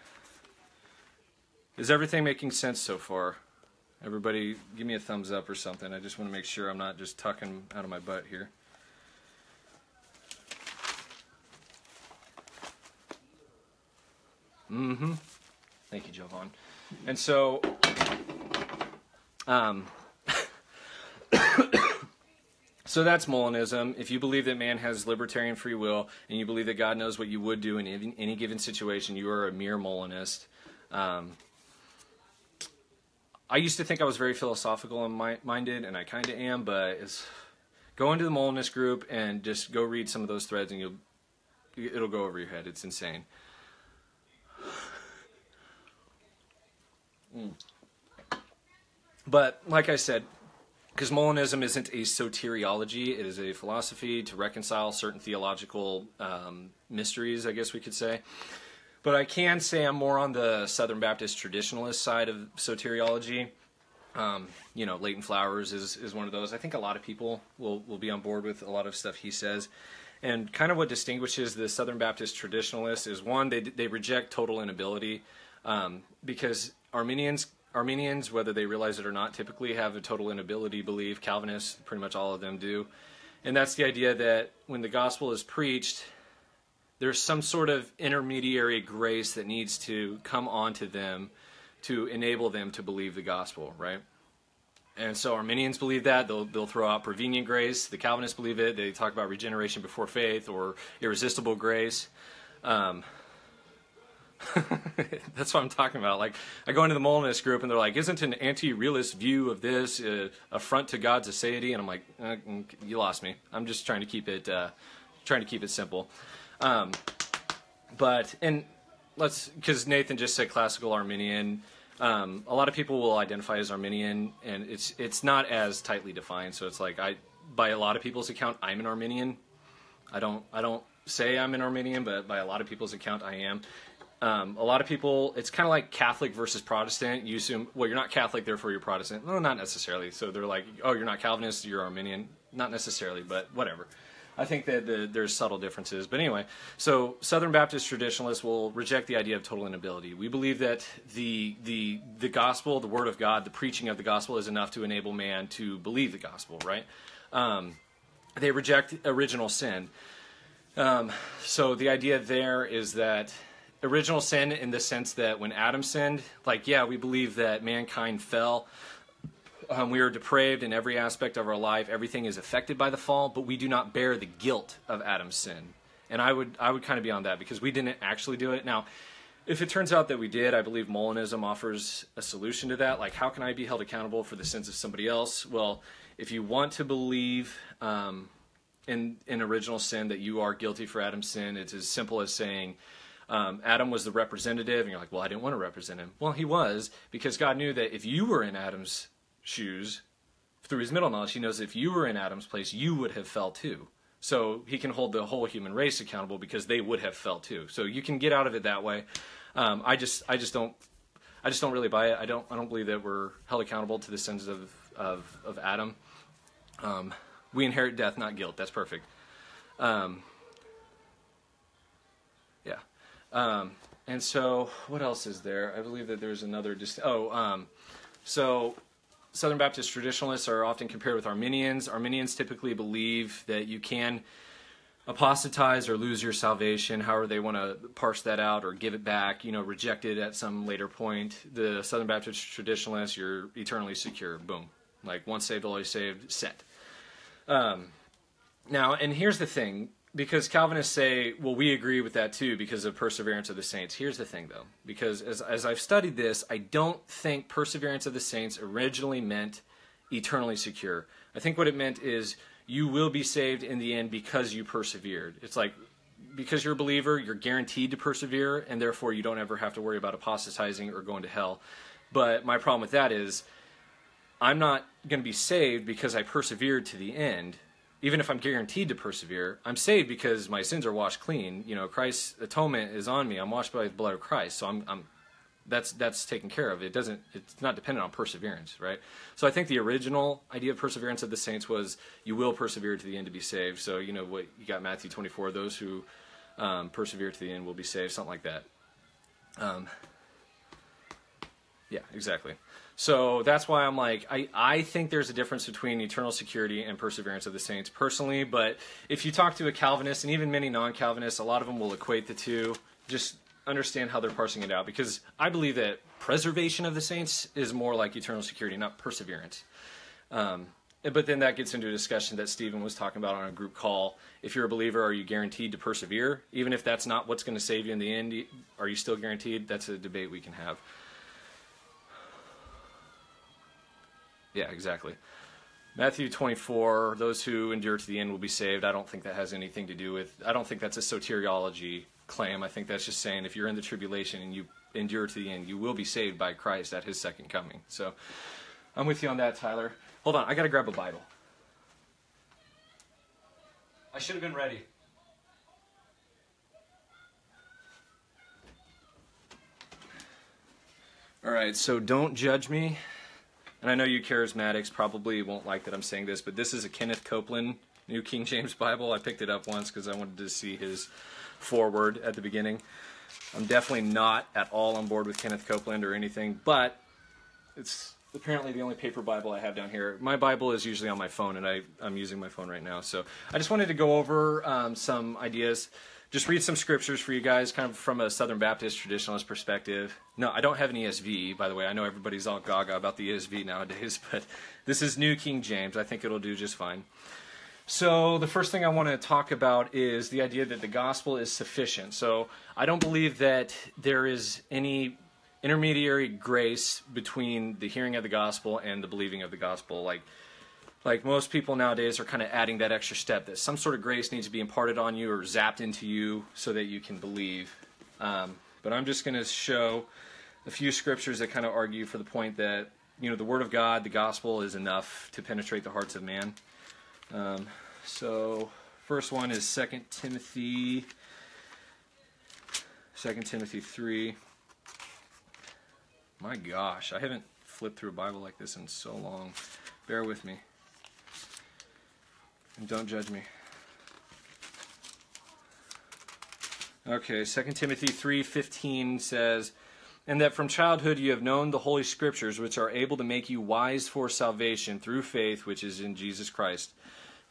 Is everything making sense so far? Everybody, give me a thumbs up or something. I just want to make sure I'm not just tucking out of my butt here. Mm-hmm. Thank you, Jovan. And so, um, so that's Molinism. If you believe that man has libertarian free will and you believe that God knows what you would do in any, any given situation, you are a mere Molinist. Um, I used to think I was very philosophical and minded, and I kind of am, but it's, go into the Molinist group and just go read some of those threads, and you'll it'll go over your head. It's insane. Mm. But like I said, because Molinism isn't a soteriology; it is a philosophy to reconcile certain theological um, mysteries, I guess we could say. But I can say I'm more on the Southern Baptist traditionalist side of soteriology. Um, you know, Leighton Flowers is, is one of those. I think a lot of people will, will be on board with a lot of stuff he says. And kind of what distinguishes the Southern Baptist traditionalists is one, they, they reject total inability um, because Arminians, Arminians, whether they realize it or not, typically have a total inability belief. Calvinists, pretty much all of them do. And that's the idea that when the gospel is preached, there's some sort of intermediary grace that needs to come onto them to enable them to believe the gospel, right? And so Arminians believe that. They'll, they'll throw out prevenient grace. The Calvinists believe it. They talk about regeneration before faith or irresistible grace. Um, that's what I'm talking about. Like, I go into the Molinist group and they're like, isn't an anti realist view of this uh, affront to God's aseity? And I'm like, eh, you lost me. I'm just trying to keep it, uh, trying to keep it simple. Um, but and let's because Nathan just said classical Arminian. Um, a lot of people will identify as Arminian, and it's it's not as tightly defined. So it's like I, by a lot of people's account, I'm an Arminian. I don't I don't say I'm an Arminian, but by a lot of people's account, I am. Um, a lot of people, it's kind of like Catholic versus Protestant. You assume, well, you're not Catholic, therefore you're Protestant. No, not necessarily. So they're like, oh, you're not Calvinist, you're Arminian. Not necessarily, but whatever. I think that the, there's subtle differences. But anyway, so Southern Baptist traditionalists will reject the idea of total inability. We believe that the, the, the gospel, the word of God, the preaching of the gospel is enough to enable man to believe the gospel, right? Um, they reject original sin. Um, so the idea there is that original sin in the sense that when Adam sinned, like, yeah, we believe that mankind fell um, we are depraved in every aspect of our life. Everything is affected by the fall, but we do not bear the guilt of Adam's sin. And I would I would kind of be on that because we didn't actually do it. Now, if it turns out that we did, I believe Molinism offers a solution to that. Like, how can I be held accountable for the sins of somebody else? Well, if you want to believe um, in in original sin that you are guilty for Adam's sin, it's as simple as saying. Um, Adam was the representative, and you're like, well, I didn't want to represent him. Well, he was because God knew that if you were in Adam's shoes, through his middle knowledge, he knows if you were in Adam's place, you would have fell too. So he can hold the whole human race accountable because they would have fell too. So you can get out of it that way. Um, I just, I just don't, I just don't really buy it. I don't, I don't believe that we're held accountable to the sins of of, of Adam. Um, we inherit death, not guilt. That's perfect. Um, yeah. Um, and so, what else is there? I believe that there's another. Dist- oh, um, so Southern Baptist traditionalists are often compared with Arminians. Arminians typically believe that you can apostatize or lose your salvation, however they want to parse that out or give it back, you know, reject it at some later point. The Southern Baptist traditionalists, you're eternally secure. Boom. Like once saved, always saved, set. Um, now, and here's the thing because Calvinists say, well, we agree with that too because of perseverance of the saints. Here's the thing, though, because as, as I've studied this, I don't think perseverance of the saints originally meant eternally secure. I think what it meant is you will be saved in the end because you persevered. It's like because you're a believer, you're guaranteed to persevere, and therefore you don't ever have to worry about apostatizing or going to hell. But my problem with that is I'm not going to be saved because I persevered to the end even if I'm guaranteed to persevere, I'm saved because my sins are washed clean. You know, Christ's atonement is on me. I'm washed by the blood of Christ. So I'm, I'm that's that's taken care of. It doesn't. It's not dependent on perseverance, right? So I think the original idea of perseverance of the saints was you will persevere to the end to be saved. So you know what you got Matthew 24. Those who um, persevere to the end will be saved. Something like that. Um, yeah, exactly. So that's why I'm like, I, I think there's a difference between eternal security and perseverance of the saints personally. But if you talk to a Calvinist and even many non Calvinists, a lot of them will equate the two. Just understand how they're parsing it out because I believe that preservation of the saints is more like eternal security, not perseverance. Um, but then that gets into a discussion that Stephen was talking about on a group call. If you're a believer, are you guaranteed to persevere? Even if that's not what's going to save you in the end, are you still guaranteed? That's a debate we can have. Yeah, exactly. Matthew 24, those who endure to the end will be saved. I don't think that has anything to do with, I don't think that's a soteriology claim. I think that's just saying if you're in the tribulation and you endure to the end, you will be saved by Christ at his second coming. So, I'm with you on that, Tyler. Hold on, I gotta grab a Bible. I should have been ready. All right, so don't judge me. And I know you charismatics probably won't like that I'm saying this, but this is a Kenneth Copeland New King James Bible. I picked it up once because I wanted to see his foreword at the beginning. I'm definitely not at all on board with Kenneth Copeland or anything, but it's apparently the only paper Bible I have down here. My Bible is usually on my phone, and I, I'm using my phone right now. So I just wanted to go over um, some ideas just read some scriptures for you guys, kind of from a Southern Baptist traditionalist perspective. No, I don't have an ESV, by the way. I know everybody's all gaga about the ESV nowadays, but this is New King James. I think it'll do just fine. So, the first thing I want to talk about is the idea that the gospel is sufficient. So, I don't believe that there is any intermediary grace between the hearing of the gospel and the believing of the gospel. Like, like most people nowadays are kind of adding that extra step that some sort of grace needs to be imparted on you or zapped into you so that you can believe. Um, but I'm just going to show a few scriptures that kind of argue for the point that you know the Word of God, the gospel, is enough to penetrate the hearts of man. Um, so, first one is Second Timothy, Second Timothy three. My gosh, I haven't flipped through a Bible like this in so long. Bear with me. And don't judge me. Okay, 2 Timothy 3:15 says, "And that from childhood you have known the holy scriptures which are able to make you wise for salvation through faith which is in Jesus Christ."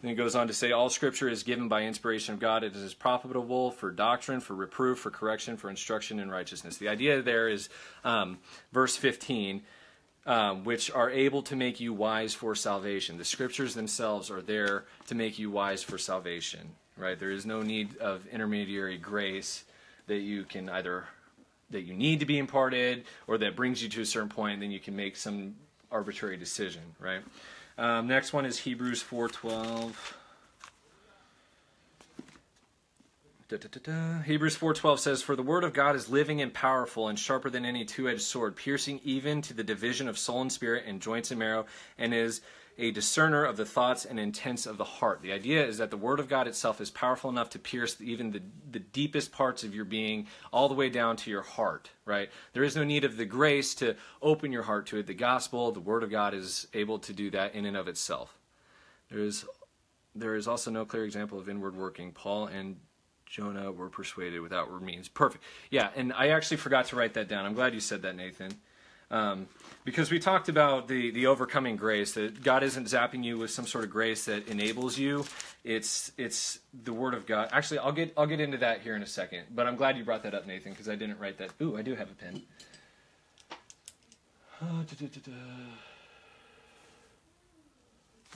Then he goes on to say, All scripture is given by inspiration of God. It is profitable for doctrine, for reproof, for correction, for instruction in righteousness. The idea there is um, verse 15 um, which are able to make you wise for salvation. The scriptures themselves are there to make you wise for salvation, right? There is no need of intermediary grace that you can either that you need to be imparted or that brings you to a certain point and then you can make some arbitrary decision, right? Um, next one is Hebrews 4:12. Da, da, da, Hebrews 4:12 says, "For the word of God is living and powerful and sharper than any two-edged sword, piercing even to the division of soul and spirit and joints and marrow, and is a discerner of the thoughts and intents of the heart." The idea is that the word of God itself is powerful enough to pierce even the, the deepest parts of your being, all the way down to your heart. Right? There is no need of the grace to open your heart to it. The gospel, the word of God, is able to do that in and of itself. There is there is also no clear example of inward working. Paul and Jonah were persuaded without means. Perfect. Yeah, and I actually forgot to write that down. I'm glad you said that, Nathan. Um, because we talked about the, the overcoming grace that God isn't zapping you with some sort of grace that enables you. It's it's the Word of God. Actually, I'll get I'll get into that here in a second. But I'm glad you brought that up, Nathan, because I didn't write that. Ooh, I do have a pen. Uh, da, da, da,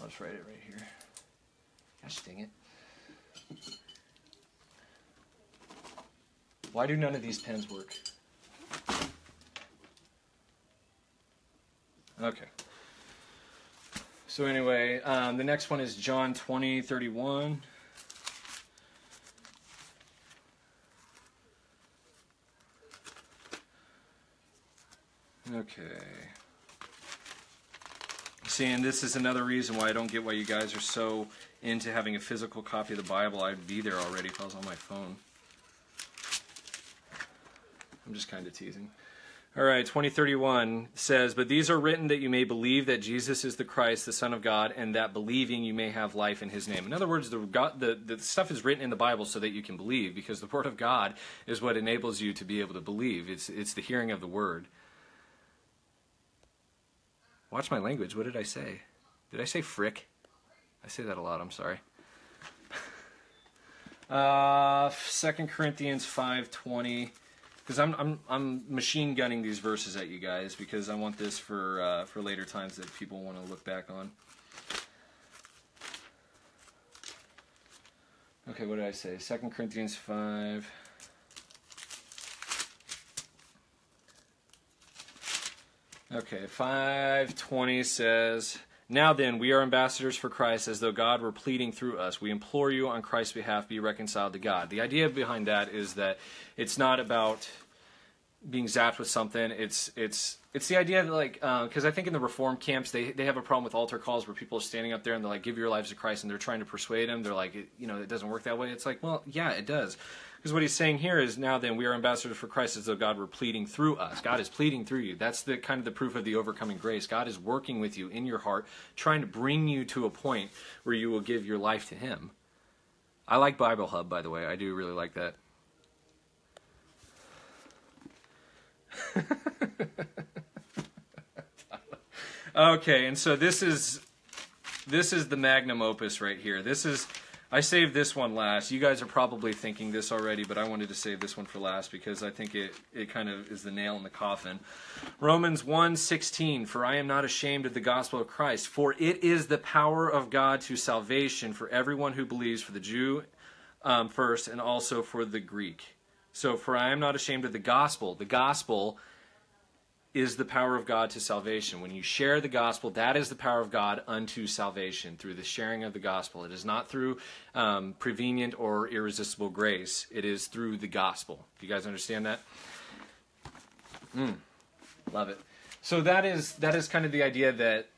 I'll just write it right here. Gosh dang it. Why do none of these pens work? Okay. So anyway, um, the next one is John 20, 31. Okay. See, and this is another reason why I don't get why you guys are so into having a physical copy of the Bible. I'd be there already if I was on my phone. I'm just kind of teasing. All right, 2031 says, But these are written that you may believe that Jesus is the Christ, the Son of God, and that believing you may have life in his name. In other words, the, God, the, the stuff is written in the Bible so that you can believe, because the Word of God is what enables you to be able to believe. It's, it's the hearing of the Word. Watch my language. What did I say? Did I say frick? I say that a lot. I'm sorry. uh, 2 Corinthians 5.20 because I'm I'm I'm machine gunning these verses at you guys because I want this for uh, for later times that people want to look back on. Okay, what did I say? Second Corinthians five. Okay, five twenty says. Now then, we are ambassadors for Christ as though God were pleading through us. We implore you on Christ's behalf, be reconciled to God. The idea behind that is that it's not about being zapped with something. It's it's it's the idea that like because uh, I think in the reform camps they they have a problem with altar calls where people are standing up there and they're like give your lives to Christ and they're trying to persuade them. They're like you know it doesn't work that way. It's like well yeah it does. Because what he's saying here is now then we are ambassadors for Christ as though God were pleading through us. God is pleading through you. That's the kind of the proof of the overcoming grace. God is working with you in your heart, trying to bring you to a point where you will give your life to Him. I like Bible Hub, by the way. I do really like that. okay, and so this is this is the magnum opus right here. This is I saved this one last. You guys are probably thinking this already, but I wanted to save this one for last because I think it, it kind of is the nail in the coffin. Romans 1:16 For I am not ashamed of the gospel of Christ, for it is the power of God to salvation for everyone who believes, for the Jew um, first and also for the Greek. So for I am not ashamed of the gospel. The gospel is the power of God to salvation. When you share the gospel, that is the power of God unto salvation through the sharing of the gospel. It is not through um, prevenient or irresistible grace, it is through the gospel. Do you guys understand that? Mm, love it. So that is that is kind of the idea that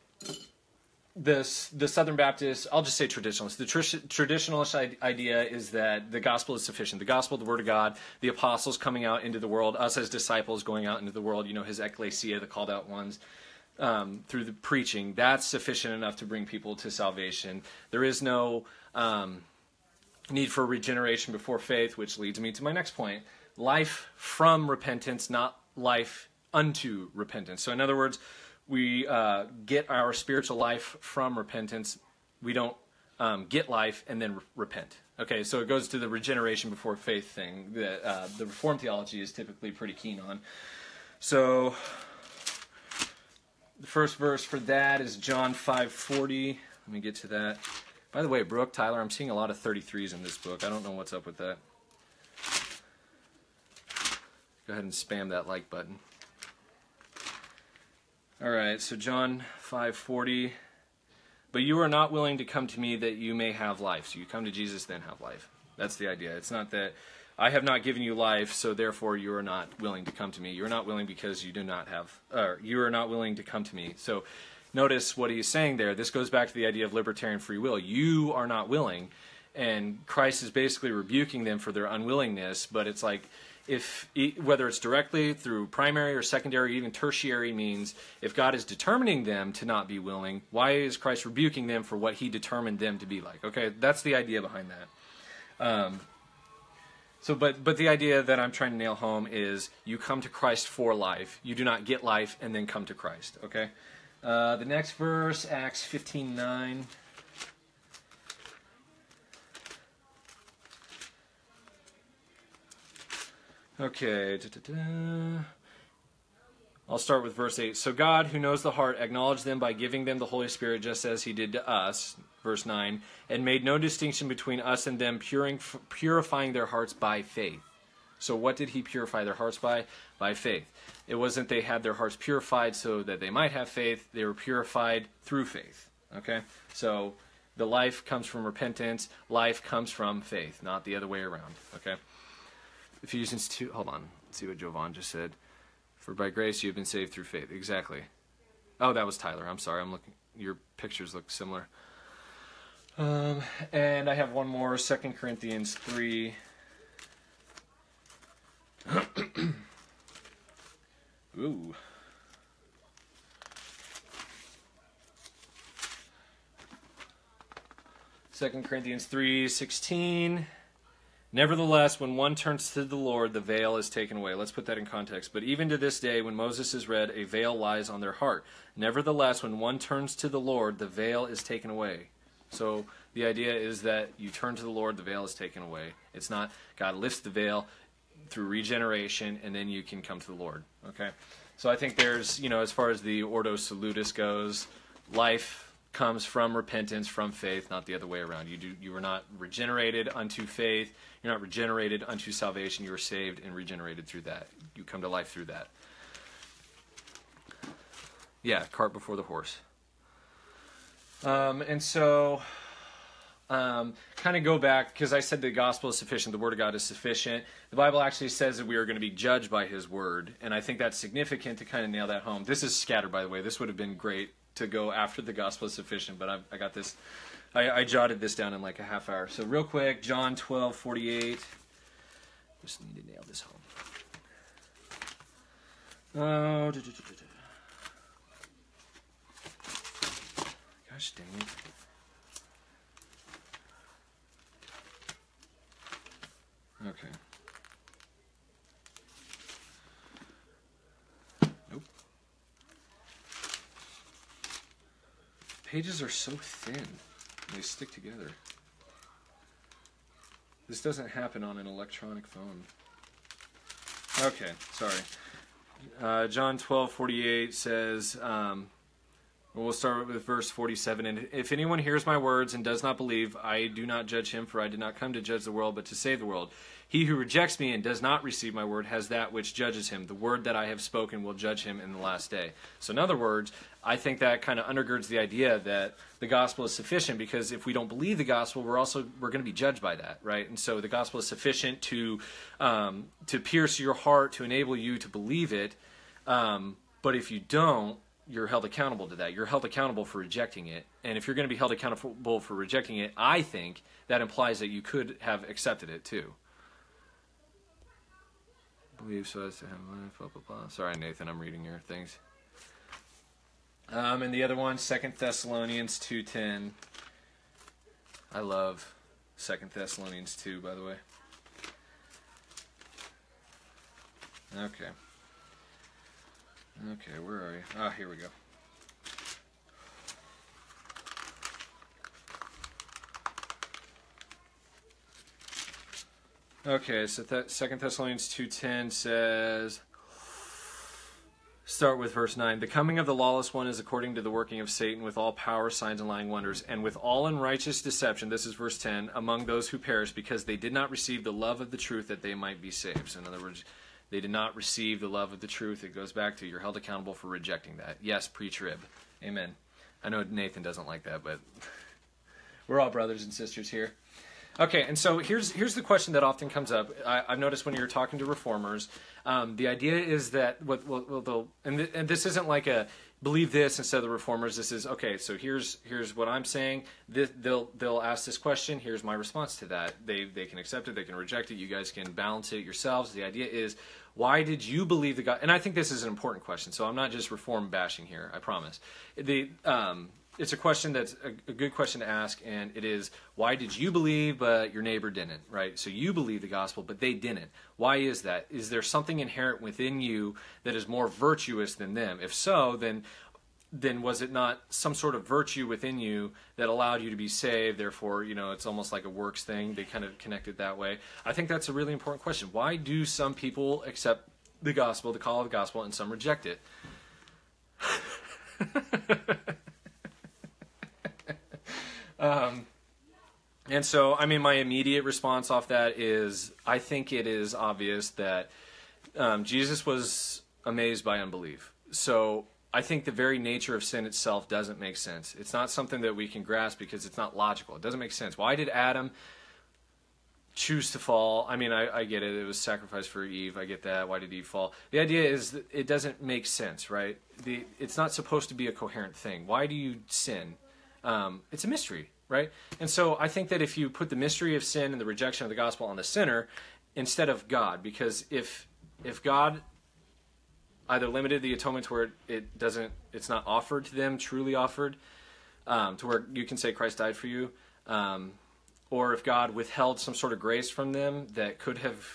this the Southern Baptist, I'll just say traditionalist. The tr- traditionalist idea is that the gospel is sufficient. The gospel, the word of God, the apostles coming out into the world, us as disciples going out into the world. You know, his ecclesia, the called out ones, um, through the preaching. That's sufficient enough to bring people to salvation. There is no um, need for regeneration before faith, which leads me to my next point: life from repentance, not life unto repentance. So, in other words we uh, get our spiritual life from repentance. We don't um, get life and then re- repent. Okay, so it goes to the regeneration before faith thing that uh, the Reformed theology is typically pretty keen on. So the first verse for that is John 5:40. Let me get to that. By the way, Brooke, Tyler, I'm seeing a lot of 33s in this book. I don't know what's up with that. Go ahead and spam that like button. All right, so John 5:40 But you are not willing to come to me that you may have life. So you come to Jesus then have life. That's the idea. It's not that I have not given you life, so therefore you are not willing to come to me. You're not willing because you do not have or you are not willing to come to me. So notice what he's saying there. This goes back to the idea of libertarian free will. You are not willing and Christ is basically rebuking them for their unwillingness, but it's like if whether it's directly through primary or secondary, even tertiary means, if God is determining them to not be willing, why is Christ rebuking them for what He determined them to be like? Okay, that's the idea behind that. Um, so, but but the idea that I'm trying to nail home is you come to Christ for life. You do not get life and then come to Christ. Okay. Uh, the next verse, Acts 15:9. Okay. Da, da, da. I'll start with verse 8. So God, who knows the heart, acknowledged them by giving them the Holy Spirit just as he did to us, verse 9, and made no distinction between us and them, purifying their hearts by faith. So what did he purify their hearts by? By faith. It wasn't they had their hearts purified so that they might have faith, they were purified through faith. Okay? So the life comes from repentance, life comes from faith, not the other way around. Okay? Ephesians 2. Hold on. Let's see what Jovan just said. For by grace you have been saved through faith. Exactly. Oh, that was Tyler. I'm sorry. I'm looking. Your pictures look similar. Um, and I have one more. Second Corinthians 3. Ooh. Second Corinthians 3 16. Nevertheless, when one turns to the Lord, the veil is taken away. Let's put that in context. But even to this day, when Moses is read, a veil lies on their heart. Nevertheless, when one turns to the Lord, the veil is taken away. So the idea is that you turn to the Lord, the veil is taken away. It's not God lifts the veil through regeneration, and then you can come to the Lord. Okay? So I think there's, you know, as far as the Ordo Salutis goes, life comes from repentance, from faith, not the other way around. You do you were not regenerated unto faith. You're not regenerated unto salvation. You are saved and regenerated through that. You come to life through that. Yeah, cart before the horse. Um, and so um, kind of go back because I said the gospel is sufficient, the word of God is sufficient. The Bible actually says that we are going to be judged by His word, and I think that's significant to kind of nail that home. This is scattered, by the way. This would have been great to go after the gospel is sufficient, but I, I got this. I, I, jotted this down in like a half hour. So real quick, John twelve forty eight. Just need to nail this home. Oh, gosh dang it. Okay. Pages are so thin. They stick together. This doesn't happen on an electronic phone. Okay, sorry. Uh, John 12, 48 says, um, We'll start with verse 47. And if anyone hears my words and does not believe, I do not judge him, for I did not come to judge the world, but to save the world. He who rejects me and does not receive my word has that which judges him. The word that I have spoken will judge him in the last day. So, in other words, I think that kind of undergirds the idea that the gospel is sufficient because if we don't believe the gospel, we're also we're going to be judged by that, right? And so, the gospel is sufficient to um, to pierce your heart to enable you to believe it. Um, but if you don't, you're held accountable to that. You're held accountable for rejecting it. And if you're going to be held accountable for rejecting it, I think that implies that you could have accepted it too. Believe so as to have blah blah blah. Sorry, Nathan, I'm reading your things. Um, and the other one, Second Thessalonians two ten. I love Second Thessalonians two, by the way. Okay. Okay, where are you? Ah, here we go. Okay, so that Second Thessalonians two ten says, start with verse nine. The coming of the lawless one is according to the working of Satan, with all power, signs, and lying wonders, and with all unrighteous deception. This is verse ten among those who perish, because they did not receive the love of the truth that they might be saved. So in other words they did not receive the love of the truth. It goes back to you're held accountable for rejecting that. Yes, pre trib. Amen. I know Nathan doesn't like that, but we're all brothers and sisters here. Okay, and so here's here's the question that often comes up. I, have noticed when you're talking to reformers, um, the idea is that what well, they'll and, th- and this isn't like a believe this instead of the reformers. This is okay. So here's here's what I'm saying. This, they'll they'll ask this question. Here's my response to that. They they can accept it. They can reject it. You guys can balance it yourselves. The idea is why did you believe the God? And I think this is an important question. So I'm not just reform bashing here. I promise. The um, it's a question that's a, a, good question to ask, and it is why did you believe but your neighbor didn't? Right. So you believe the gospel, but they didn't. Why is that? Is there something inherent within you that is more virtuous than them? If so, then then was it not some sort of virtue within you that allowed you to be saved? Therefore you know it's almost like a works thing. They kind of connect it that way. I think that's a really important question. Why do some people accept the gospel the call of the gospel and some reject it? Um, and so i mean my immediate response off that is i think it is obvious that um, jesus was amazed by unbelief. So I think the very nature of sin itself doesn't make sense. It's not something that we can grasp because it's not logical. It doesn't make sense. Why did Adam choose to fall? I mean, I, I get it. It was sacrifice for Eve. I get that. Why did Eve fall? The idea is that it doesn't make sense, right? The, it's not supposed to be a coherent thing. Why do you sin? Um, it's a mystery, right? And so I think that if you put the mystery of sin and the rejection of the gospel on the sinner instead of God, because if if God either limited the atonement to where it doesn't, it's not offered to them, truly offered, um, to where you can say Christ died for you, um, or if God withheld some sort of grace from them that could have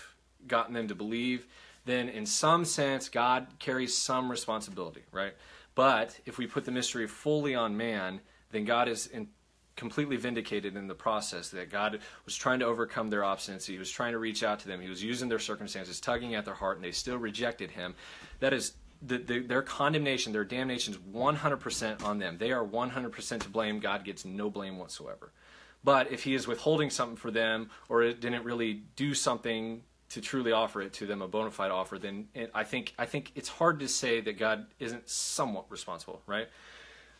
gotten them to believe, then in some sense God carries some responsibility, right? But if we put the mystery fully on man, then God is in, completely vindicated in the process that God was trying to overcome their obstinacy. He was trying to reach out to them. He was using their circumstances, tugging at their heart, and they still rejected him. That is the, the, their condemnation, their damnation is 100% on them. They are 100% to blame. God gets no blame whatsoever. But if he is withholding something for them or it didn't really do something to truly offer it to them, a bona fide offer, then it, I think I think it's hard to say that God isn't somewhat responsible, right?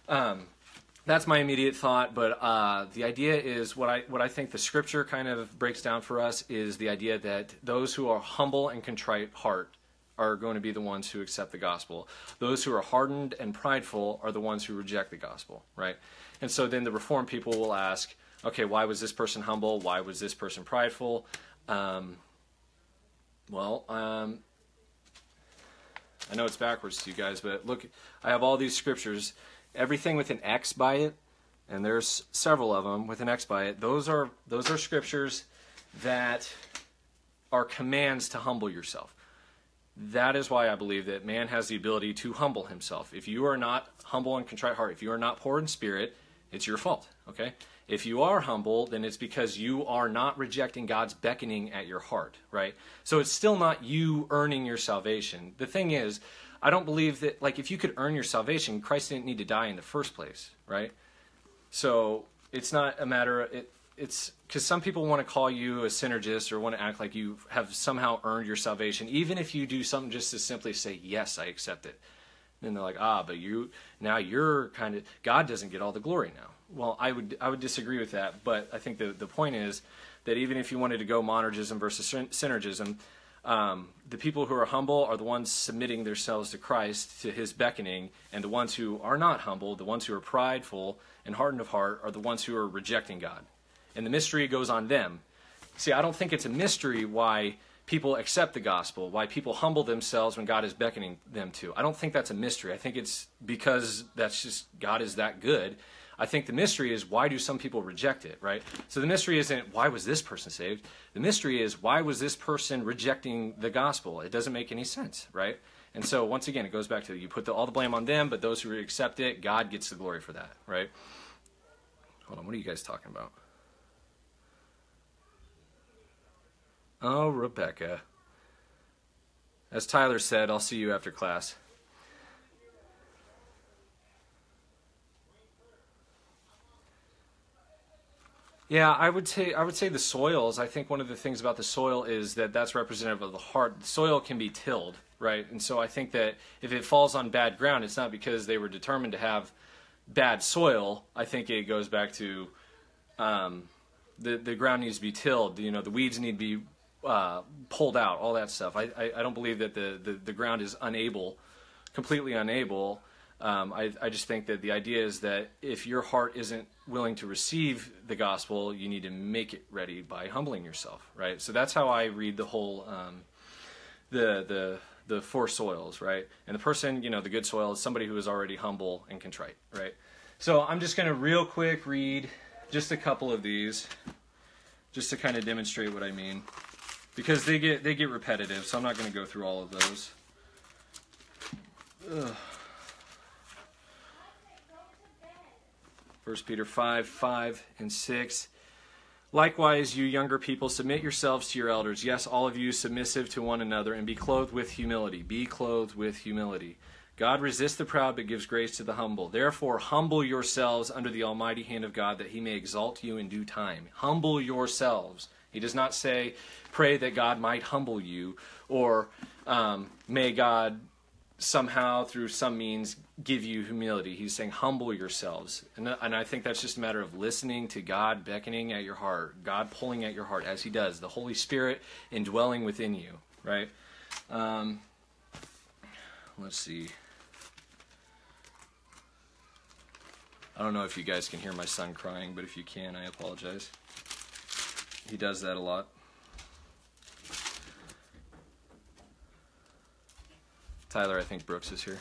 Um, that's my immediate thought. But uh, the idea is what I what I think the scripture kind of breaks down for us is the idea that those who are humble and contrite heart are going to be the ones who accept the gospel. Those who are hardened and prideful are the ones who reject the gospel, right? And so then the reformed people will ask, okay, why was this person humble? Why was this person prideful? Um, well, um, I know it's backwards to you guys, but look, I have all these scriptures, everything with an X by it, and there's several of them with an X by it. Those are those are scriptures that are commands to humble yourself. That is why I believe that man has the ability to humble himself. If you are not humble and contrite heart, if you are not poor in spirit, it's your fault. Okay? If you are humble, then it's because you are not rejecting God's beckoning at your heart, right? So it's still not you earning your salvation. The thing is, I don't believe that, like, if you could earn your salvation, Christ didn't need to die in the first place, right? So it's not a matter, it, it's because some people want to call you a synergist or want to act like you have somehow earned your salvation, even if you do something just to simply say, Yes, I accept it. And they're like, ah, but you now you're kind of God doesn't get all the glory now well, I would I would disagree with that, but I think the the point is that even if you wanted to go monergism versus synergism, um, the people who are humble are the ones submitting themselves to Christ, to His beckoning, and the ones who are not humble, the ones who are prideful and hardened of heart, are the ones who are rejecting God, and the mystery goes on them. See, I don't think it's a mystery why people accept the gospel, why people humble themselves when God is beckoning them to. I don't think that's a mystery. I think it's because that's just God is that good I think the mystery is why do some people reject it, right? So the mystery isn't why was this person saved? The mystery is why was this person rejecting the gospel? It doesn't make any sense, right? And so once again, it goes back to you put the, all the blame on them, but those who accept it, God gets the glory for that, right? Hold on, what are you guys talking about? Oh, Rebecca. As Tyler said, I'll see you after class. Yeah, I would say I would say the soils. I think one of the things about the soil is that that's representative of the heart. The soil can be tilled, right? And so I think that if it falls on bad ground, it's not because they were determined to have bad soil. I think it goes back to um, the the ground needs to be tilled. You know, the weeds need to be uh, pulled out. All that stuff. I, I, I don't believe that the, the the ground is unable, completely unable um, I, I, just think that the idea is that if your heart isn't willing to receive the gospel, you need to make it ready by humbling yourself, right? So that's how I read the whole um, the the the four soils, right? And the person, you know, the good soil is somebody who is already humble and contrite, right? So I'm just going to real quick read just a couple of these, just to kind of demonstrate what I mean, because they get they get repetitive. So I'm not going to go through all of those. Ugh. 1 Peter 5 5 and 6. Likewise, you younger people, submit yourselves to your elders. Yes, all of you submissive to one another, and be clothed with humility. Be clothed with humility. God resists the proud, but gives grace to the humble. Therefore, humble yourselves under the almighty hand of God, that he may exalt you in due time. Humble yourselves. He does not say, pray that God might humble you, or um, may God somehow, through some means, give you humility. He's saying, humble yourselves. And, and I think that's just a matter of listening to God beckoning at your heart, God pulling at your heart as He does, the Holy Spirit indwelling within you, right? Um, let's see. I don't know if you guys can hear my son crying, but if you can, I apologize. He does that a lot. Tyler, I think Brooks is here.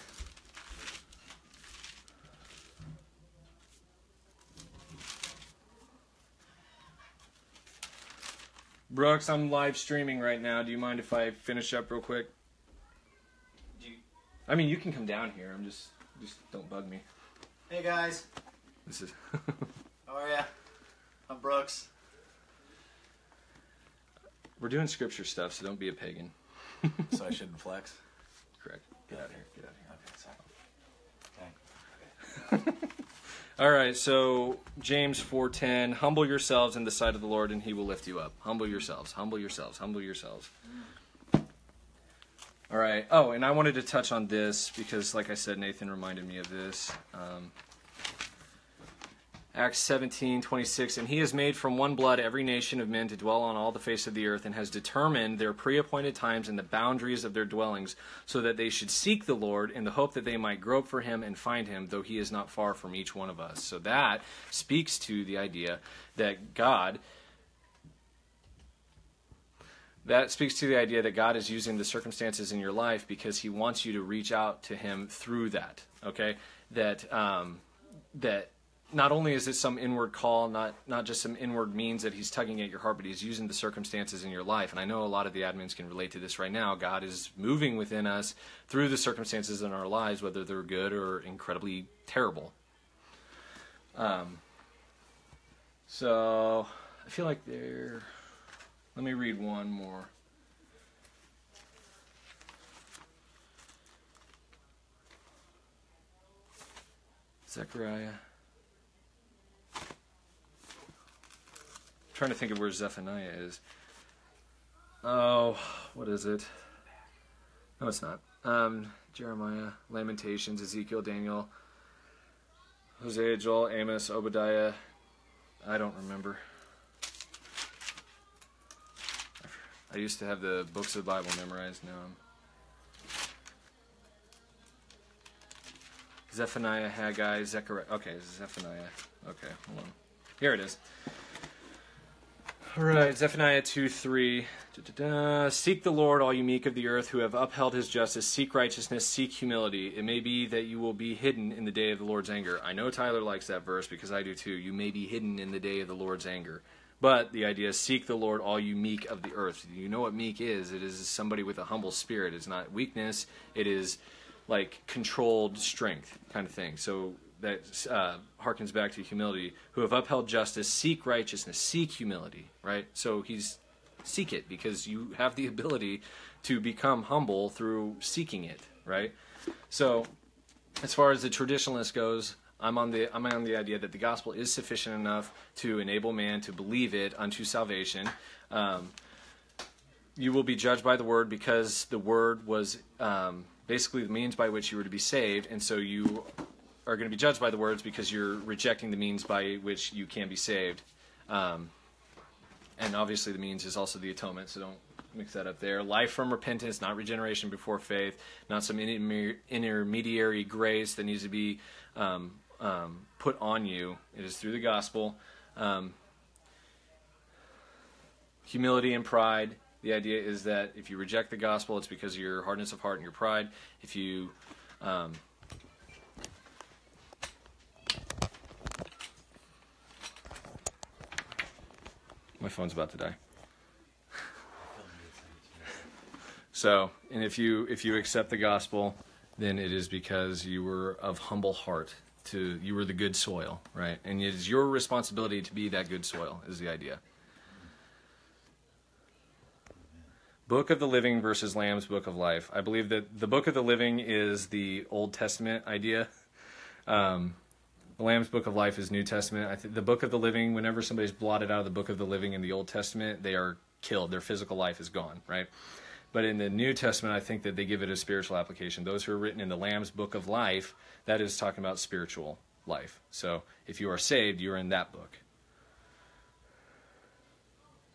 Brooks, I'm live streaming right now. Do you mind if I finish up real quick? You... I mean, you can come down here. I'm just, just don't bug me. Hey guys. This is. How are ya? I'm Brooks. We're doing scripture stuff, so don't be a pagan. so I shouldn't flex. Correct. Get out of here. Get out of here. Okay, sorry. Okay. All right, so James 4:10, humble yourselves in the sight of the Lord and he will lift you up. Humble yourselves, humble yourselves, humble yourselves. All right. Oh, and I wanted to touch on this because like I said Nathan reminded me of this. Um, Acts 17, 26. And he has made from one blood every nation of men to dwell on all the face of the earth, and has determined their pre appointed times and the boundaries of their dwellings, so that they should seek the Lord in the hope that they might grope for him and find him, though he is not far from each one of us. So that speaks to the idea that God. That speaks to the idea that God is using the circumstances in your life because He wants you to reach out to Him through that. Okay, that um, that not only is it some inward call, not not just some inward means that he's tugging at your heart, but he's using the circumstances in your life. And I know a lot of the admins can relate to this right now. God is moving within us through the circumstances in our lives, whether they're good or incredibly terrible. Um, so I feel like there. Let me read one more. Zechariah. Trying to think of where Zephaniah is. Oh, what is it? No, it's not. Um, Jeremiah, Lamentations, Ezekiel, Daniel, Hosea, Joel, Amos, Obadiah. I don't remember. I used to have the books of the Bible memorized. Now I'm. Zephaniah, Haggai, Zechariah. Okay, Zephaniah. Okay, hold on. Here it is. All right, Zephaniah 2 3. Da-da-da. Seek the Lord, all you meek of the earth who have upheld his justice. Seek righteousness, seek humility. It may be that you will be hidden in the day of the Lord's anger. I know Tyler likes that verse because I do too. You may be hidden in the day of the Lord's anger. But the idea is seek the Lord, all you meek of the earth. You know what meek is? It is somebody with a humble spirit. It's not weakness, it is like controlled strength kind of thing. So that uh, harkens back to humility, who have upheld justice, seek righteousness, seek humility, right? So he's seek it because you have the ability to become humble through seeking it, right? So as far as the traditionalist goes, I'm on the I'm on the idea that the gospel is sufficient enough to enable man to believe it unto salvation. Um, you will be judged by the word because the word was um, basically the means by which you were to be saved, and so you are going to be judged by the words because you're rejecting the means by which you can be saved. Um, and obviously, the means is also the atonement, so don't mix that up there. Life from repentance, not regeneration before faith, not some intermediary grace that needs to be um, um, put on you. It is through the gospel. Um, humility and pride. The idea is that if you reject the gospel, it's because of your hardness of heart and your pride. If you My phone's about to die. so, and if you if you accept the gospel, then it is because you were of humble heart. To you were the good soil, right? And it is your responsibility to be that good soil. Is the idea. Book of the Living versus Lamb's Book of Life. I believe that the Book of the Living is the Old Testament idea. Um, the Lamb's Book of Life is New Testament. I think the Book of the Living, whenever somebody's blotted out of the Book of the Living in the Old Testament, they are killed. Their physical life is gone, right? But in the New Testament, I think that they give it a spiritual application. Those who are written in the Lamb's Book of Life, that is talking about spiritual life. So if you are saved, you're in that book.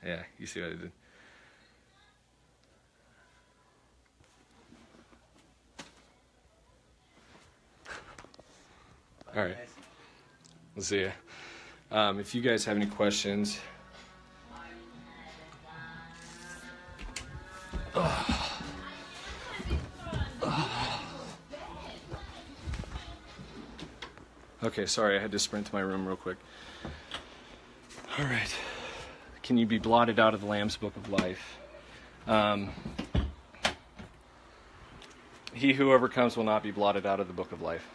Yeah, you see what I did. All right. See. Um, if you guys have any questions. Okay, sorry, I had to sprint to my room real quick. All right. Can you be blotted out of the Lamb's Book of Life? Um, he who overcomes will not be blotted out of the Book of Life.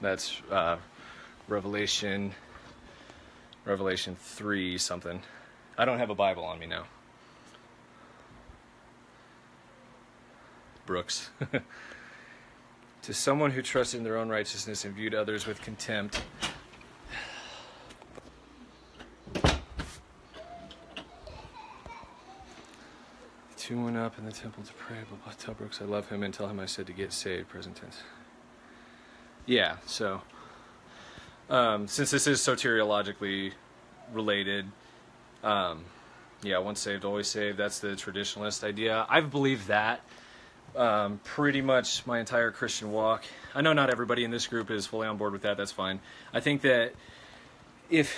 That's uh, Revelation Revelation 3 something. I don't have a Bible on me now. Brooks. to someone who trusted in their own righteousness and viewed others with contempt. two went up in the temple to pray, but tell Brooks I love him and tell him I said to get saved, present tense. Yeah, so um, since this is soteriologically related, um, yeah, once saved, always saved. That's the traditionalist idea. I've believed that um, pretty much my entire Christian walk. I know not everybody in this group is fully on board with that. That's fine. I think that if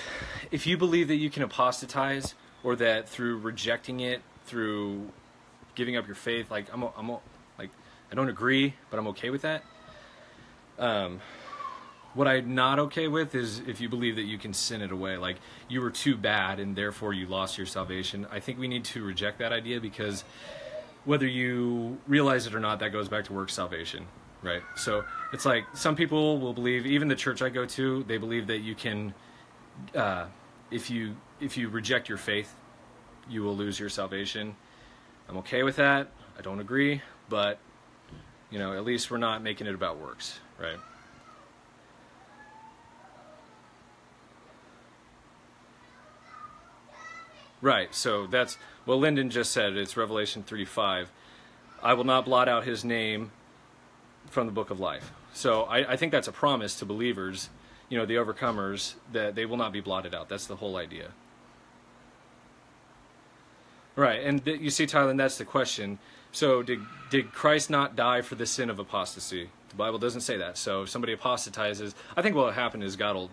if you believe that you can apostatize or that through rejecting it, through giving up your faith, like I'm, I'm like I don't agree, but I'm okay with that. Um, what I'm not okay with is if you believe that you can sin it away, like you were too bad and therefore you lost your salvation. I think we need to reject that idea because whether you realize it or not, that goes back to work salvation, right? So it's like some people will believe, even the church I go to, they believe that you can, uh, if you if you reject your faith, you will lose your salvation. I'm okay with that. I don't agree, but you know, at least we're not making it about works, right? Right. So that's well. Lyndon just said it's Revelation three five. I will not blot out his name from the book of life. So I, I think that's a promise to believers, you know, the overcomers, that they will not be blotted out. That's the whole idea. Right, and th- you see, Tyler, that's the question. So did did Christ not die for the sin of apostasy? The Bible doesn't say that. So if somebody apostatizes, I think what will happen is God will